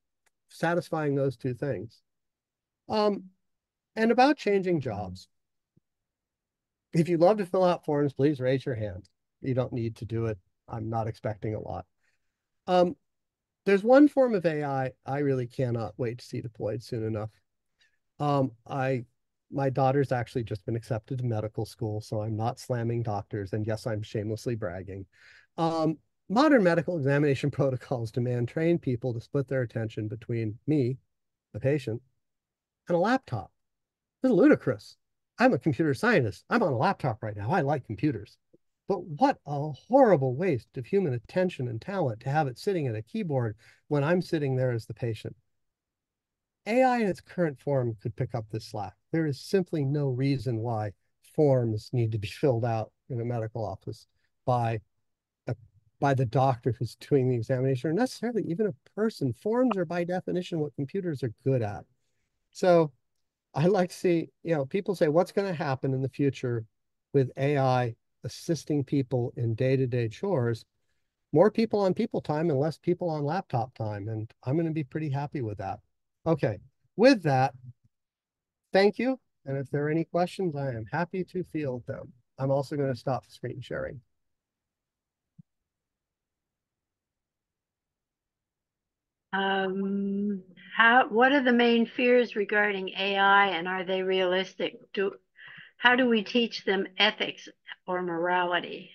satisfying those two things um and about changing jobs. If you'd love to fill out forms, please raise your hand. You don't need to do it. I'm not expecting a lot. Um, there's one form of AI I really cannot wait to see deployed soon enough. Um, I my daughter's actually just been accepted to medical school, so I'm not slamming doctors. And yes, I'm shamelessly bragging. Um, modern medical examination protocols demand trained people to split their attention between me, the patient, and a laptop. Is ludicrous. I'm a computer scientist. I'm on a laptop right now. I like computers. But what a horrible waste of human attention and talent to have it sitting at a keyboard when I'm sitting there as the patient. AI in its current form could pick up this slack. There is simply no reason why forms need to be filled out in a medical office by a, by the doctor who's doing the examination, or necessarily even a person. Forms are by definition what computers are good at. So I like to see, you know, people say, what's going to happen in the future with AI assisting people in day-to-day chores? More people on people time and less people on laptop time. And I'm going to be pretty happy with that. Okay, with that, thank you. And if there are any questions, I am happy to field them. I'm also going to stop screen sharing. Um, how, what are the main fears regarding AI and are they realistic? Do, how do we teach them ethics or morality?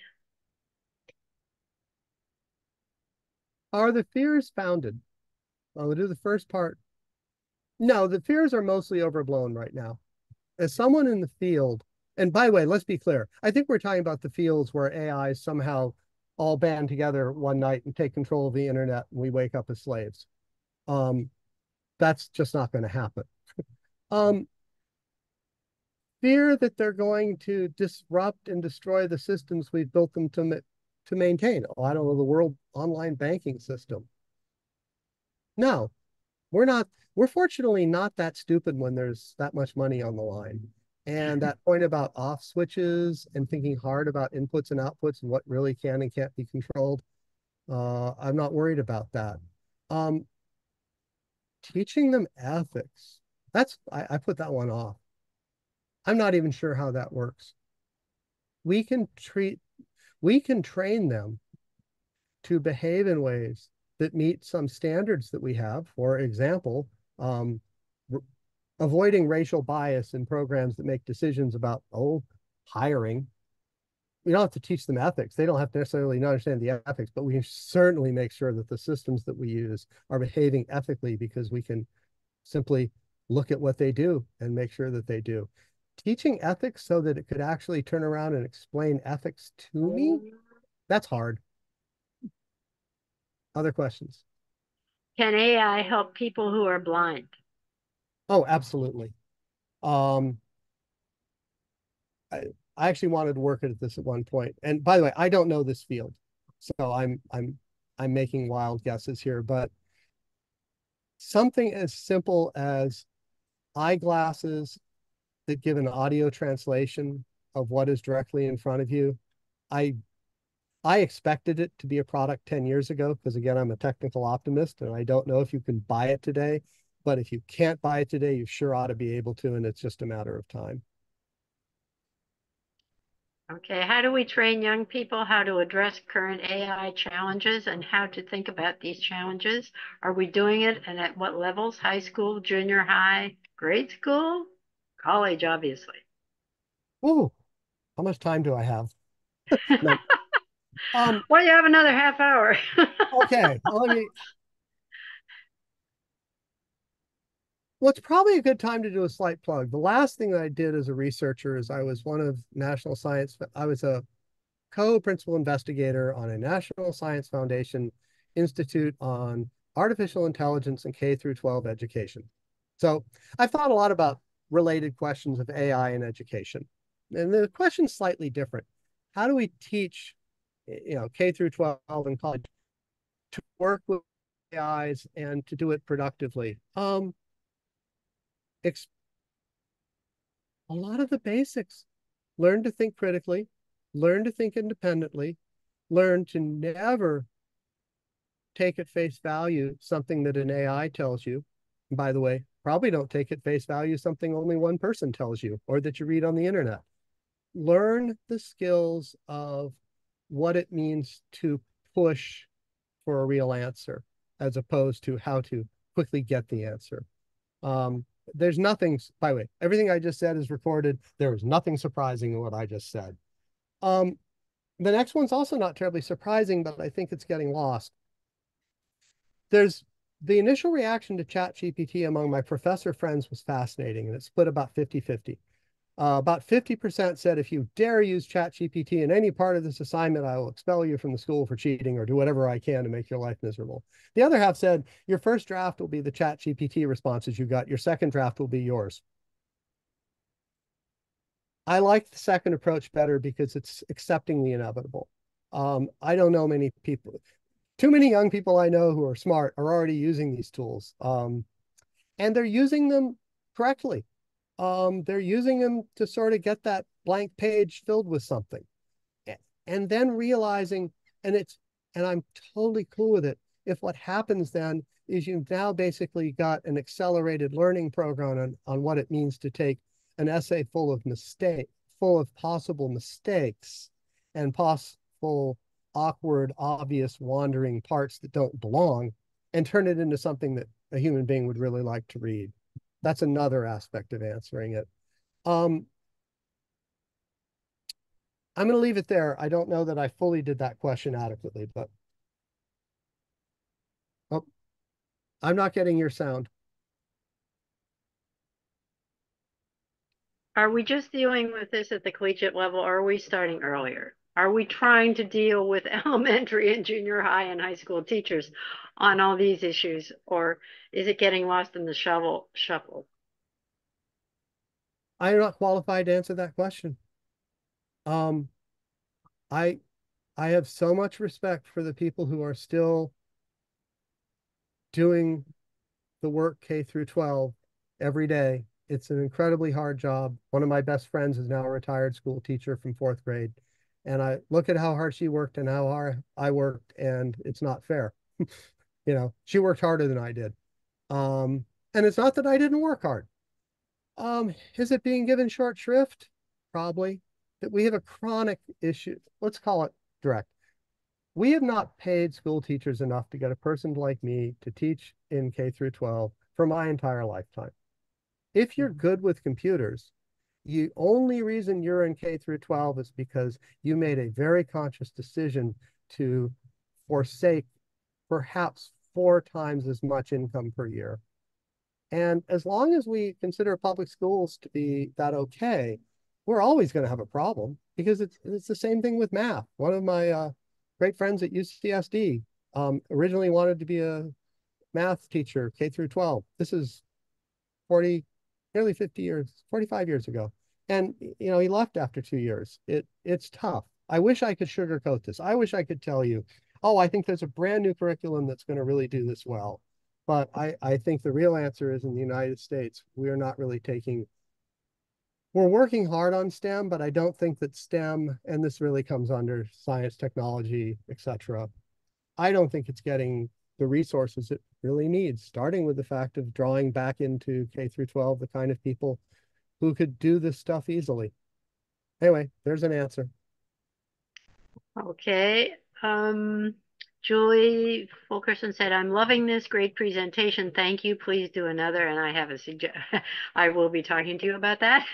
Are the fears founded? I'll do the first part. No, the fears are mostly overblown right now. As someone in the field, and by the way, let's be clear. I think we're talking about the fields where AI somehow all band together one night and take control of the internet and we wake up as slaves. Um, that's just not going to happen. um, fear that they're going to disrupt and destroy the systems we've built them to, to maintain. Oh, I don't know, the world online banking system. No, we're not, we're fortunately not that stupid when there's that much money on the line. And that point about off switches and thinking hard about inputs and outputs and what really can and can't be controlled, uh, I'm not worried about that. Um, teaching them ethics, that's, I, I put that one off. I'm not even sure how that works. We can treat, we can train them to behave in ways that meet some standards that we have. For example, um, avoiding racial bias in programs that make decisions about, oh, hiring. We don't have to teach them ethics. They don't have to necessarily understand the ethics, but we certainly make sure that the systems that we use are behaving ethically because we can simply look at what they do and make sure that they do. Teaching ethics so that it could actually turn around and explain ethics to me, that's hard. Other questions? Can AI help people who are blind? Oh, absolutely. Um, I, I actually wanted to work at this at one point. And by the way, I don't know this field. So I'm I'm I'm making wild guesses here, but something as simple as eyeglasses that give an audio translation of what is directly in front of you. I I expected it to be a product 10 years ago because, again, I'm a technical optimist and I don't know if you can buy it today. But if you can't buy it today, you sure ought to be able to, and it's just a matter of time. Okay, how do we train young people how to address current AI challenges and how to think about these challenges? Are we doing it and at what levels? High school, junior high, grade school, college, obviously. Oh, how much time do I have? Um, well, you have another half hour. okay, let me. Well, it's probably a good time to do a slight plug. The last thing that I did as a researcher is I was one of National Science. I was a co-principal investigator on a National Science Foundation Institute on artificial intelligence and K through 12 education. So I've thought a lot about related questions of AI in education. And the question's slightly different. How do we teach you know, K through 12 and college to work with AIs and to do it productively. Um, a lot of the basics. Learn to think critically, learn to think independently, learn to never take at face value something that an AI tells you. And by the way, probably don't take at face value something only one person tells you or that you read on the internet. Learn the skills of what it means to push for a real answer as opposed to how to quickly get the answer. Um, there's nothing, by the way, everything I just said is recorded. There is nothing surprising in what I just said. Um, the next one's also not terribly surprising, but I think it's getting lost. There's the initial reaction to ChatGPT among my professor friends was fascinating, and it split about 50 50. Uh, about 50% said, if you dare use ChatGPT in any part of this assignment, I will expel you from the school for cheating or do whatever I can to make your life miserable. The other half said, your first draft will be the ChatGPT responses you got. Your second draft will be yours. I like the second approach better because it's accepting the inevitable. Um, I don't know many people, too many young people I know who are smart are already using these tools. Um, and they're using them correctly um, they're using them to sort of get that blank page filled with something. And then realizing, and it's, and I'm totally cool with it. If what happens then is you've now basically got an accelerated learning program on, on what it means to take an essay full of mistake, full of possible mistakes and possible awkward, obvious, wandering parts that don't belong and turn it into something that a human being would really like to read. That's another aspect of answering it. Um, I'm going to leave it there. I don't know that I fully did that question adequately, but oh, I'm not getting your sound. Are we just dealing with this at the collegiate level or are we starting earlier? Are we trying to deal with elementary and junior high and high school teachers on all these issues, or is it getting lost in the shovel shuffle? I'm not qualified to answer that question. Um, I I have so much respect for the people who are still doing the work K through 12 every day. It's an incredibly hard job. One of my best friends is now a retired school teacher from fourth grade. And I look at how hard she worked and how hard I worked, and it's not fair. you know, she worked harder than I did. Um, and it's not that I didn't work hard. Um, is it being given short shrift? Probably. That we have a chronic issue. Let's call it direct. We have not paid school teachers enough to get a person like me to teach in K through 12 for my entire lifetime. If you're mm-hmm. good with computers, the only reason you're in K through 12 is because you made a very conscious decision to forsake perhaps four times as much income per year. And as long as we consider public schools to be that okay, we're always going to have a problem because it's it's the same thing with math. One of my uh, great friends at UCSD um, originally wanted to be a math teacher K through 12. This is 40, nearly 50 years, 45 years ago. And you know, he left after two years. It it's tough. I wish I could sugarcoat this. I wish I could tell you, oh, I think there's a brand new curriculum that's going to really do this well. But I, I think the real answer is in the United States, we're not really taking, we're working hard on STEM, but I don't think that STEM, and this really comes under science, technology, etc. I don't think it's getting the resources it really needs, starting with the fact of drawing back into K through 12 the kind of people who could do this stuff easily. Anyway, there's an answer. Okay. Um, Julie Fulkerson said, I'm loving this great presentation. Thank you. Please do another. And I have a suggestion. I will be talking to you about that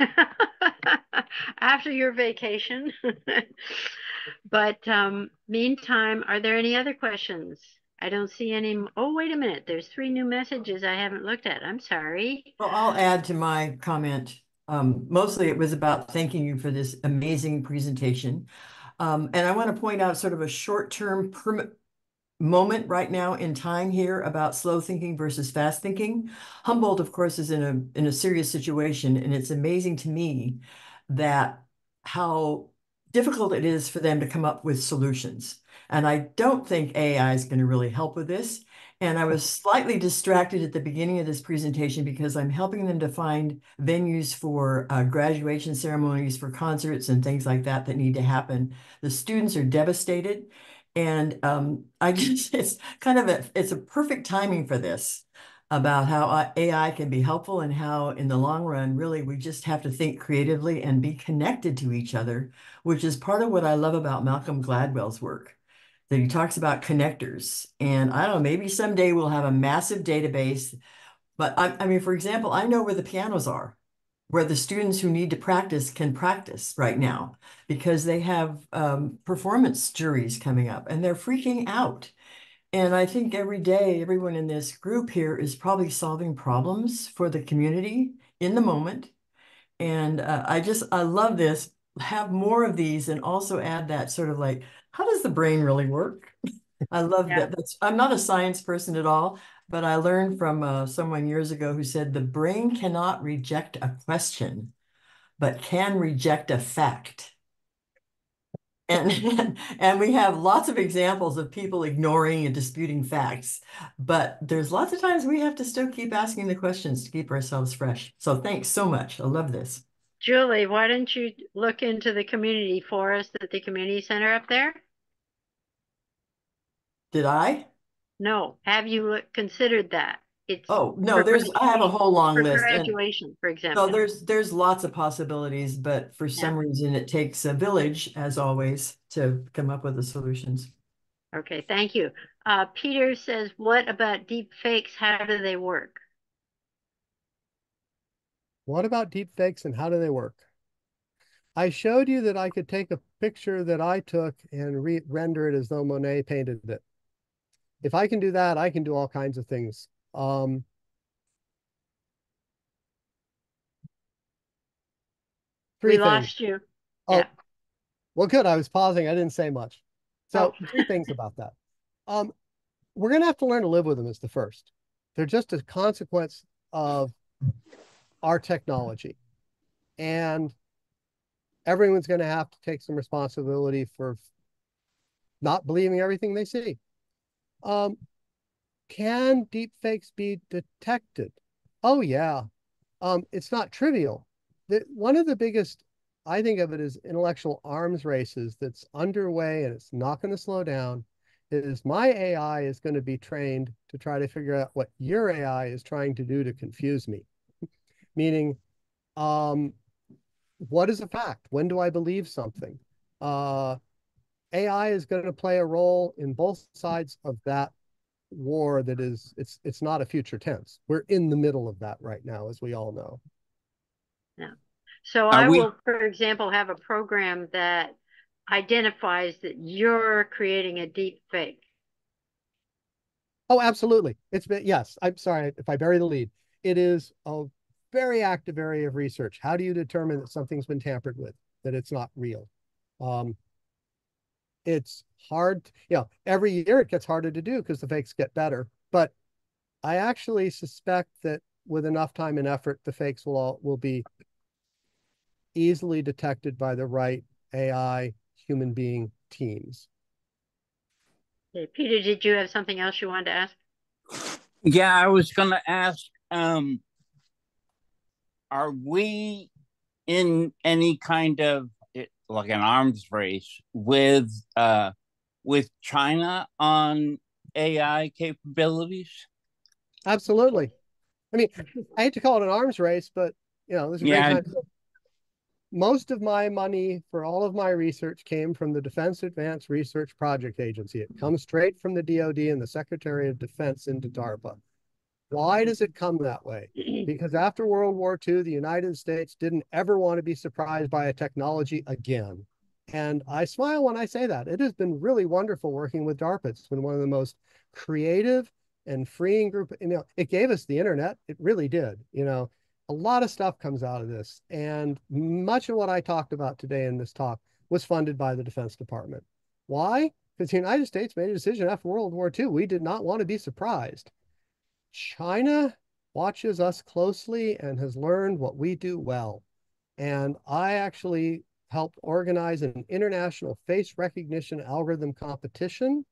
after your vacation. but um, meantime, are there any other questions? I don't see any. Oh, wait a minute. There's three new messages I haven't looked at. I'm sorry. Well, I'll add to my comment. Um, mostly it was about thanking you for this amazing presentation. Um, and I want to point out sort of a short-term moment right now in time here about slow thinking versus fast thinking. Humboldt, of course, is in a in a serious situation, and it's amazing to me that how difficult it is for them to come up with solutions. And I don't think AI is going to really help with this. And I was slightly distracted at the beginning of this presentation because I'm helping them to find venues for uh, graduation ceremonies, for concerts and things like that that need to happen. The students are devastated. And um, I just, it's kind of a, it's a perfect timing for this. About how uh, AI can be helpful and how in the long run, really, we just have to think creatively and be connected to each other, which is part of what I love about Malcolm Gladwell's work. That he talks about connectors. And I don't know, maybe someday we'll have a massive database. But I, I mean, for example, I know where the pianos are where the students who need to practice can practice right now because they have um, performance juries coming up and they're freaking out. And I think every day, everyone in this group here is probably solving problems for the community in the moment. And uh, I just, I love this. Have more of these and also add that sort of like, how does the brain really work? I love yeah. that. That's, I'm not a science person at all. But I learned from uh, someone years ago who said the brain cannot reject a question, but can reject a fact. And, and we have lots of examples of people ignoring and disputing facts, but there's lots of times we have to still keep asking the questions to keep ourselves fresh. So thanks so much. I love this. Julie, why don't you look into the community forest at the community center up there? Did I? No, have you considered that? It's oh no, there's I have a whole long for list. Graduation, and, for example. So there's there's lots of possibilities, but for some reason it takes a village, as always, to come up with the solutions. Okay, thank you. Uh, Peter says, "What about deep fakes? How do they work?" What about deep fakes and how do they work? I showed you that I could take a picture that I took and re render it as though Monet painted it if I can do that, I can do all kinds of things. Um, three we things. lost you. Oh, yeah. well, good. I was pausing. I didn't say much. So oh. three things about that. Um, we're going to have to learn to live with them as the first. They're just a consequence of our technology. And everyone's going to have to take some responsibility for not believing everything they see. Um, can deepfakes be detected? Oh yeah. Um, it's not trivial. The, one of the biggest, I think of it as intellectual arms races that's underway and it's not going to slow down is my AI is going to be trained to try to figure out what your AI is trying to do to confuse me. Meaning, um, what is a fact? When do I believe something? Uh, AI is going to play a role in both sides of that war that is it's it's not a future tense. We're in the middle of that right now, as we all know. Yeah. So Are I we... will, for example, have a program that identifies that you're creating a deep fake. Oh, absolutely. It's been yes. I'm sorry if I bury the lead. It is a very active area of research. How do you determine that something's been tampered with, that it's not real? Um, it's hard, you know, every year it gets harder to do because the fakes get better. But I actually suspect that with enough time and effort, the fakes will all, will be easily detected by the right AI human being teams. Okay, Peter, did you have something else you wanted to ask? Yeah, I was going to ask um, are we in any kind of like an arms race with uh with China on AI capabilities? Absolutely. I mean, I hate to call it an arms race, but you know, this is yeah. Time. Most of my money for all of my research came from the Defense Advanced Research Project Agency. It comes straight from the DoD and the Secretary of Defense into DARPA. Why does it come that way? Because after World War II, the United States didn't ever want to be surprised by a technology again. And I smile when I say that. It has been really wonderful working with DARPA. It's been one of the most creative and freeing group. You know, it gave us the internet. It really did. You know, a lot of stuff comes out of this. And much of what I talked about today in this talk was funded by the Defense Department. Why? Because the United States made a decision after World War II. We did not want to be surprised. China watches us closely and has learned what we do well. And I actually helped organize an international face recognition algorithm competition,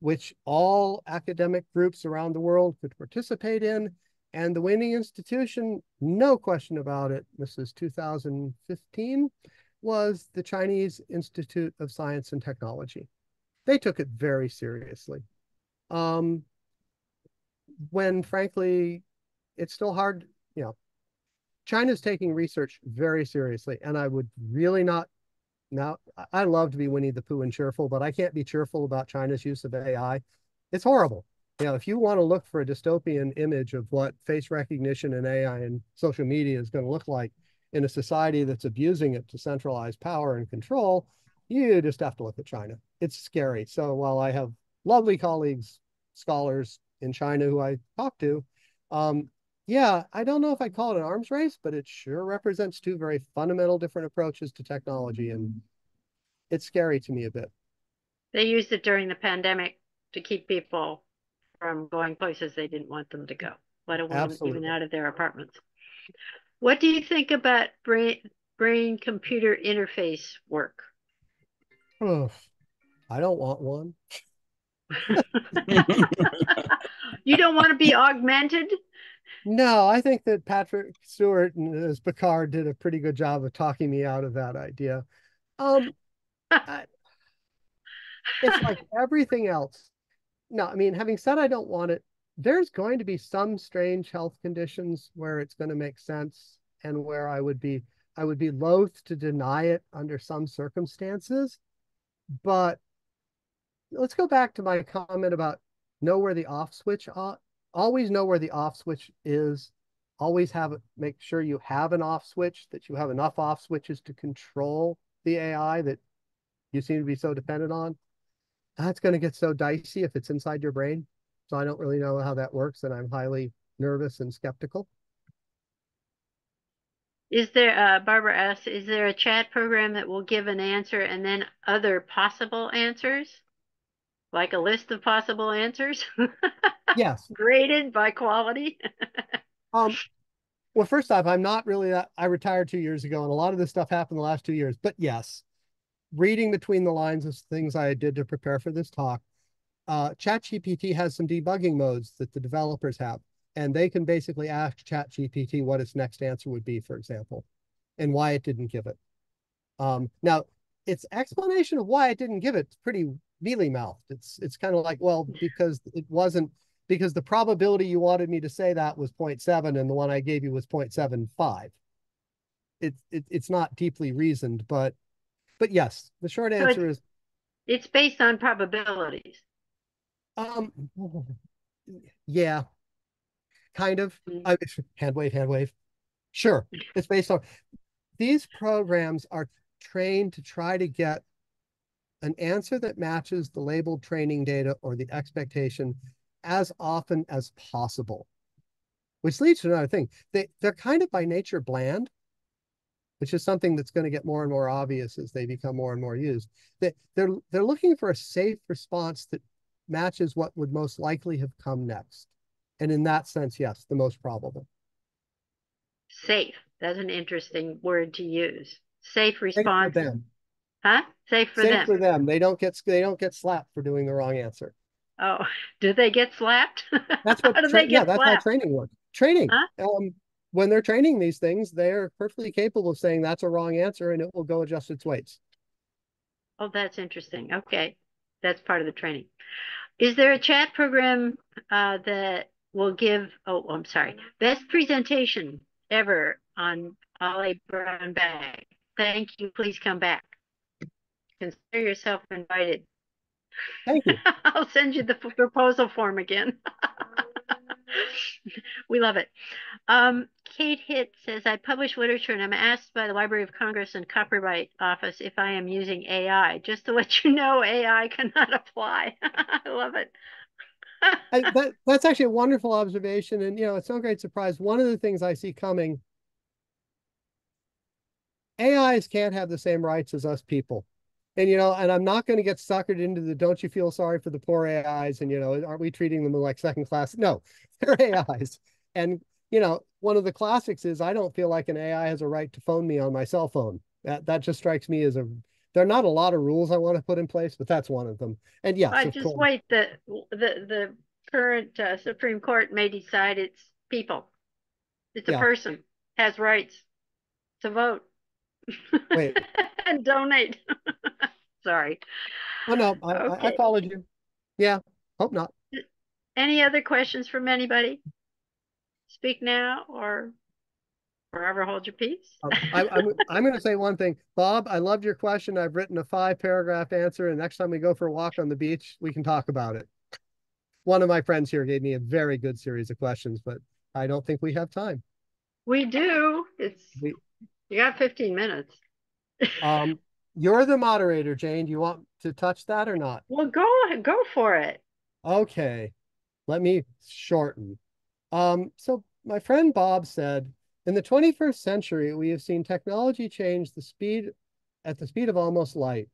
which all academic groups around the world could participate in. And the winning institution, no question about it, this is 2015, was the Chinese Institute of Science and Technology. They took it very seriously. Um, when frankly, it's still hard, you know, China's taking research very seriously, and I would really not. Now, I love to be Winnie the Pooh and cheerful, but I can't be cheerful about China's use of AI. It's horrible. You know, if you want to look for a dystopian image of what face recognition and AI and social media is going to look like in a society that's abusing it to centralize power and control, you just have to look at China. It's scary. So while I have lovely colleagues, scholars in China who I talked to, um, yeah, I don't know if I call it an arms race, but it sure represents two very fundamental different approaches to technology. And it's scary to me a bit. They used it during the pandemic to keep people from going places they didn't want them to go, let alone Absolutely. even out of their apartments. What do you think about brain brain computer interface work? Oh, I don't want one. you don't want to be augmented? No, I think that Patrick Stewart and as Picard did a pretty good job of talking me out of that idea. Um, I, it's like everything else. No, I mean, having said I don't want it, there's going to be some strange health conditions where it's going to make sense and where I would be I would be loath to deny it under some circumstances. But let's go back to my comment about know where the off switch always know where the off switch is. Always have make sure you have an off switch, that you have enough off switches to control the AI that you seem to be so dependent on. That's going to get so dicey if it's inside your brain. So I don't really know how that works, and I'm highly nervous and skeptical. Is there, uh, Barbara asks, is there a chat program that will give an answer and then other possible answers? Like a list of possible answers? yes. Graded by quality? um, well, first off, I'm not really that, I retired two years ago and a lot of this stuff happened the last two years, but yes, reading between the lines of things I did to prepare for this talk, uh, ChatGPT has some debugging modes that the developers have, and they can basically ask ChatGPT what its next answer would be, for example, and why it didn't give it. Um, now, its explanation of why it didn't give it is pretty mealy mouthed. It's it's kind of like, well, because it wasn't because the probability you wanted me to say that was 0.7 and the one I gave you was 0.75. It, it it's not deeply reasoned, but but yes, the short answer so is it's based on probabilities. Um yeah. Kind of. Mm. I, hand wave, hand wave. Sure. It's based on these programs are trained to try to get an answer that matches the labeled training data or the expectation as often as possible. Which leads to another thing. They, they're kind of by nature bland, which is something that's going to get more and more obvious as they become more and more used. They, they're, they're looking for a safe response that matches what would most likely have come next. And in that sense, yes, the most probable. Safe. That's an interesting word to use. Safe response. Safe. Huh? Safe for Safe them. for them. They don't get they don't get slapped for doing the wrong answer. Oh, do they get slapped? That's what tra- yeah, that's slapped? how training works. Training. Huh? Um, when they're training these things, they're perfectly capable of saying that's a wrong answer and it will go adjust its weights. Oh, that's interesting. Okay. That's part of the training. Is there a chat program uh, that will give, oh, I'm sorry, best presentation ever on OLLI Brown Bag? Thank you. Please come back. Consider yourself invited. Thank you. I'll send you the proposal form again. we love it. Um, Kate Hitt says, I publish literature and I'm asked by the Library of Congress and Copyright Office if I am using AI. Just to let you know, AI cannot apply. I love it. I, that, that's actually a wonderful observation. And, you know, it's no great surprise. One of the things I see coming, AIs can't have the same rights as us people. And, you know, and I'm not going to get suckered into the don't you feel sorry for the poor AIs and, you know, aren't we treating them like second class? No, they're AIs. And, you know, one of the classics is I don't feel like an AI has a right to phone me on my cell phone. That, that just strikes me as a, there are not a lot of rules I want to put in place, but that's one of them. And yeah, I just course. wait. The, the, the current uh, Supreme Court may decide it's people. It's a Yeah. person, has rights to vote. Wait. and donate. Sorry. Oh, no, I, I, I followed you. Yeah, hope not. Any other questions from anybody? Speak now or forever hold your peace. Um, I, I'm, I'm going to say one thing. Bob, I loved your question. I've written a five paragraph answer. And next time we go for a walk on the beach, we can talk about it. One of my friends here gave me a very good series of questions, but I don't think we have time. We do. It's We- you got 15 minutes. Um, you're the moderator, Jane. Do you want to touch that or not? Well, go go for it. Okay, let me shorten. Um, so my friend Bob said, in the 21st century, we have seen technology change the speed at the speed of almost light,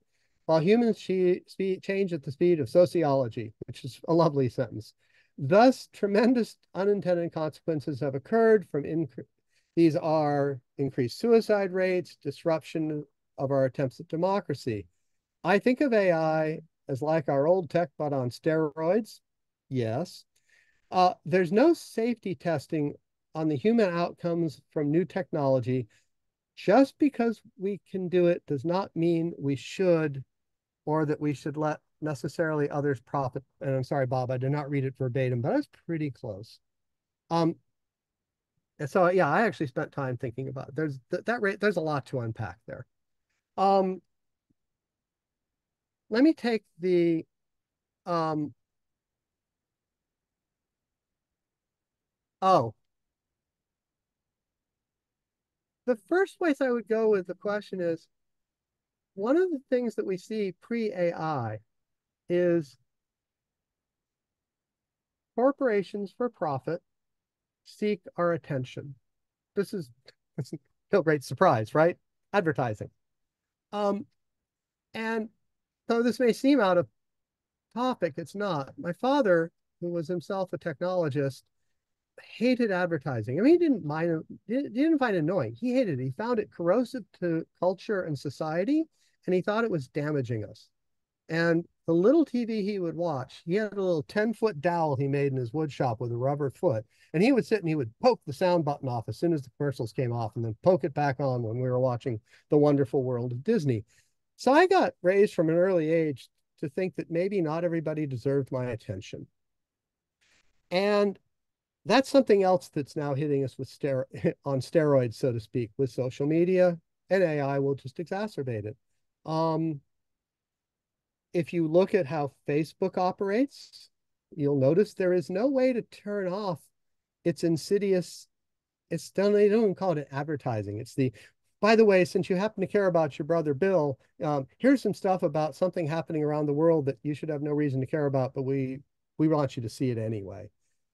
while humans change at the speed of sociology, which is a lovely sentence. Thus, tremendous unintended consequences have occurred from. These are increased suicide rates, disruption of our attempts at democracy. I think of AI as like our old tech, but on steroids. Yes. Uh, there's no safety testing on the human outcomes from new technology. Just because we can do it does not mean we should or that we should let necessarily others profit. And I'm sorry, Bob, I did not read it verbatim, but I was pretty close. Um, and so, yeah, I actually spent time thinking about it. There's th that rate. There's a lot to unpack there. Um, let me take the um, oh, the first place I would go with the question is one of the things that we see pre-AI is corporations for profit seek our attention. This is no great surprise, right? Advertising. Um, and though this may seem out of topic, it's not. My father, who was himself a technologist, hated advertising. I mean, he didn't mind he didn't find it annoying. He hated it. He found it corrosive to culture and society, and he thought it was damaging us. And the little TV he would watch, he had a little 10 foot dowel he made in his wood shop with a rubber foot. And he would sit and he would poke the sound button off as soon as the commercials came off and then poke it back on when we were watching The Wonderful World of Disney. So I got raised from an early age to think that maybe not everybody deserved my attention. And that's something else that's now hitting us with ster- on steroids, so to speak, with social media and AI will just exacerbate it. Um, if you look at how Facebook operates, you'll notice there is no way to turn off its insidious. It's done. They don't even call it advertising. It's the. By the way, since you happen to care about your brother Bill, um, here's some stuff about something happening around the world that you should have no reason to care about, but we we want you to see it anyway.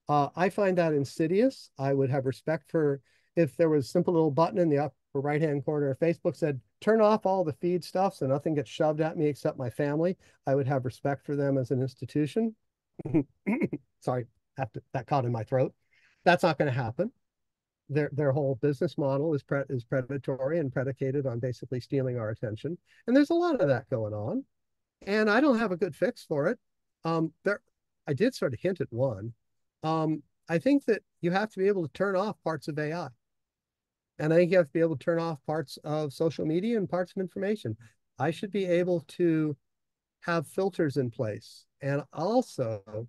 Uh, I find that insidious. I would have respect for if there was a simple little button in the upper right hand corner of Facebook said, turn off all the feed stuff so nothing gets shoved at me except my family. I would have respect for them as an institution. Sorry, to, that caught in my throat. That's not going to happen. Their their whole business model is pre is predatory and predicated on basically stealing our attention. And there's a lot of that going on. And I don't have a good fix for it. Um, there, I did sort of hint at one. Um, I think that you have to be able to turn off parts of AI. And I think you have to be able to turn off parts of social media and parts of information. I should be able to have filters in place. And also,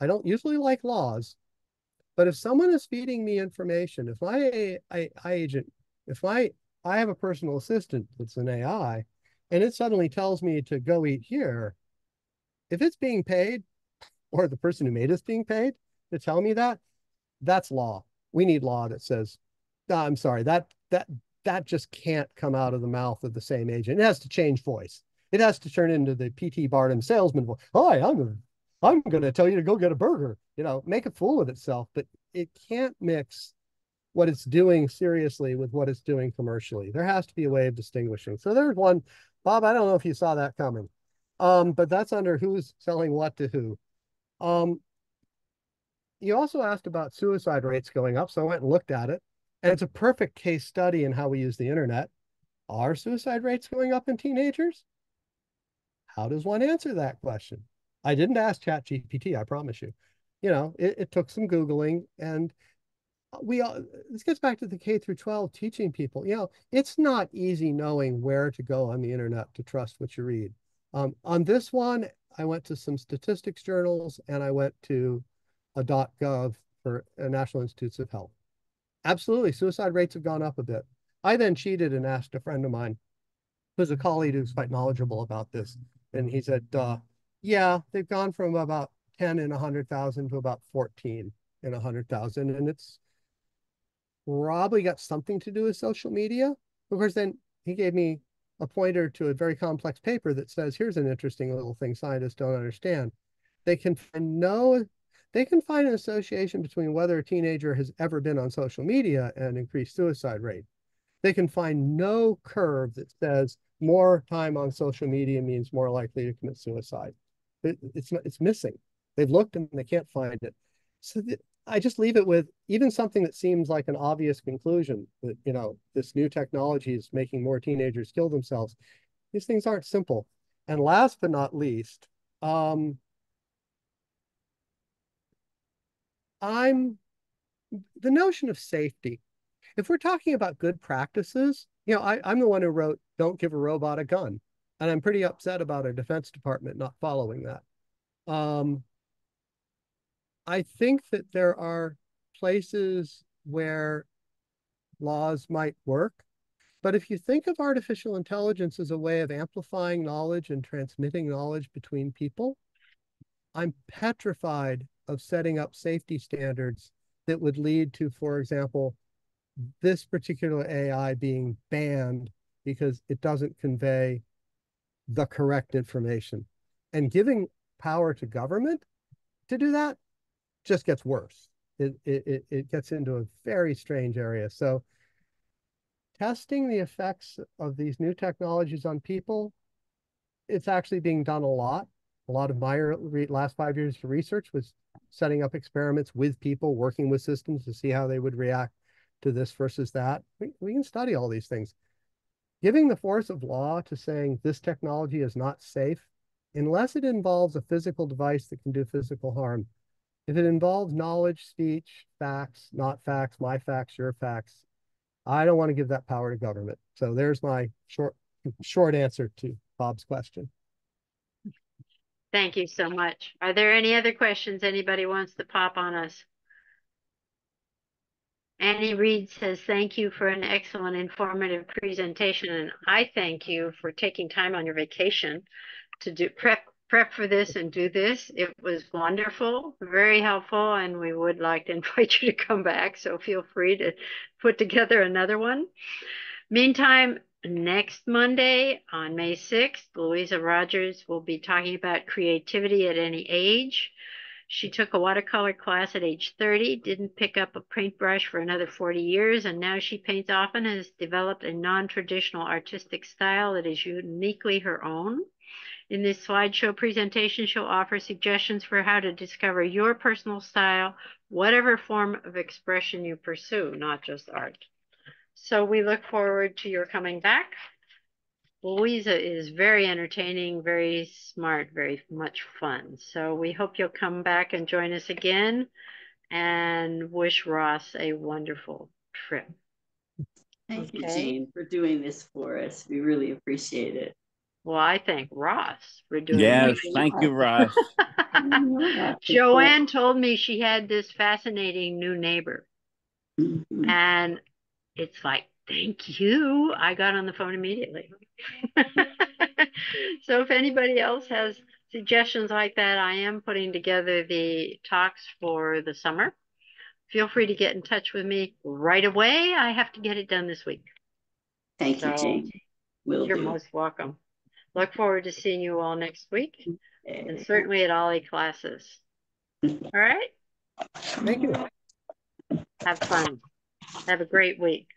I don't usually like laws, but if someone is feeding me information, if my AI agent, if my I have a personal assistant that's an AI, and it suddenly tells me to go eat here, if it's being paid, or the person who made it's being paid to tell me that, that's law. We need law that says I'm sorry, that that that just can't come out of the mouth of the same agent. It has to change voice. It has to turn into the PT Barnum salesman voice. Hi, I'm I'm going to tell you to go get a burger. You know, make a fool of itself, but it can't mix what it's doing seriously with what it's doing commercially. There has to be a way of distinguishing. So there's one, Bob. I don't know if you saw that coming, um, but that's under who's selling what to who. Um, you also asked about suicide rates going up, so I went and looked at it. And it's a perfect case study in how we use the internet. Are suicide rates going up in teenagers? How does one answer that question? I didn't ask ChatGPT, I promise you. You know, it, it took some Googling and we all, this gets back to the K through 12 teaching people, you know, it's not easy knowing where to go on the internet to trust what you read. Um, on this one, I went to some statistics journals and I went to a .gov for uh, National Institutes of Health. Absolutely, suicide rates have gone up a bit. I then cheated and asked a friend of mine, who's a colleague who's quite knowledgeable about this, and he said, uh, "Yeah, they've gone from about 10 in 100,000 to about 14 in 100,000, and it's probably got something to do with social media." Of course, then he gave me a pointer to a very complex paper that says, here's an interesting little thing scientists don't understand. They can find no, they can find an association between whether a teenager has ever been on social media and increased suicide rate. They can find no curve that says more time on social media means more likely to commit suicide. It, it's it's missing. They've looked and they can't find it. So I just leave it with even something that seems like an obvious conclusion that, you know, this new technology is making more teenagers kill themselves. These things aren't simple. And last but not least, um, I'm the notion of safety. If we're talking about good practices, you know, I, I'm the one who wrote Don't Give a Robot a Gun. And I'm pretty upset about our Defense Department not following that. Um, I think that there are places where laws might work. But if you think of artificial intelligence as a way of amplifying knowledge and transmitting knowledge between people, I'm petrified of setting up safety standards that would lead to, for example, this particular AI being banned because it doesn't convey the correct information. And giving power to government to do that just gets worse. It, it, it gets into a very strange area. So testing the effects of these new technologies on people, it's actually being done a lot. A lot of my last five years of research was setting up experiments with people, working with systems to see how they would react to this versus that. We, we can study all these things. Giving the force of law to saying this technology is not safe, unless it involves a physical device that can do physical harm, if it involves knowledge, speech, facts, not facts, my facts, your facts, I don't want to give that power to government. So there's my short short answer to Bob's question. Thank you so much. Are there any other questions anybody wants to pop on us? Annie Reed says, thank you for an excellent informative presentation. And I thank you for taking time on your vacation to do prep prep for this and do this. It was wonderful, very helpful, and we would like to invite you to come back. So feel free to put together another one. Meantime, next Monday on May 6th, Louisa Rogers will be talking about creativity at any age. She took a watercolor class at age 30, didn't pick up a paintbrush for another 40 years, and now she paints often and has developed a non-traditional artistic style that is uniquely her own. In this slideshow presentation, she'll offer suggestions for how to discover your personal style, whatever form of expression you pursue, not just art. So we look forward to your coming back. Louisa is very entertaining, very smart, very much fun. So we hope you'll come back and join us again and wish Ross a wonderful trip. Thank okay. you, Jane, for doing this for us. We really appreciate it. Well, I thank Ross for doing Yes, thank you, Ross. Joanne told me she had this fascinating new neighbor. Mm-hmm. And it's like, thank you. I got on the phone immediately. so if anybody else has suggestions like that, I am putting together the talks for the summer. Feel free to get in touch with me right away. I have to get it done this week. Thank so you, Jane. Will you're do. most welcome. Look forward to seeing you all next week and certainly at OLLI classes. All right? Thank you. Have fun. Have a great week.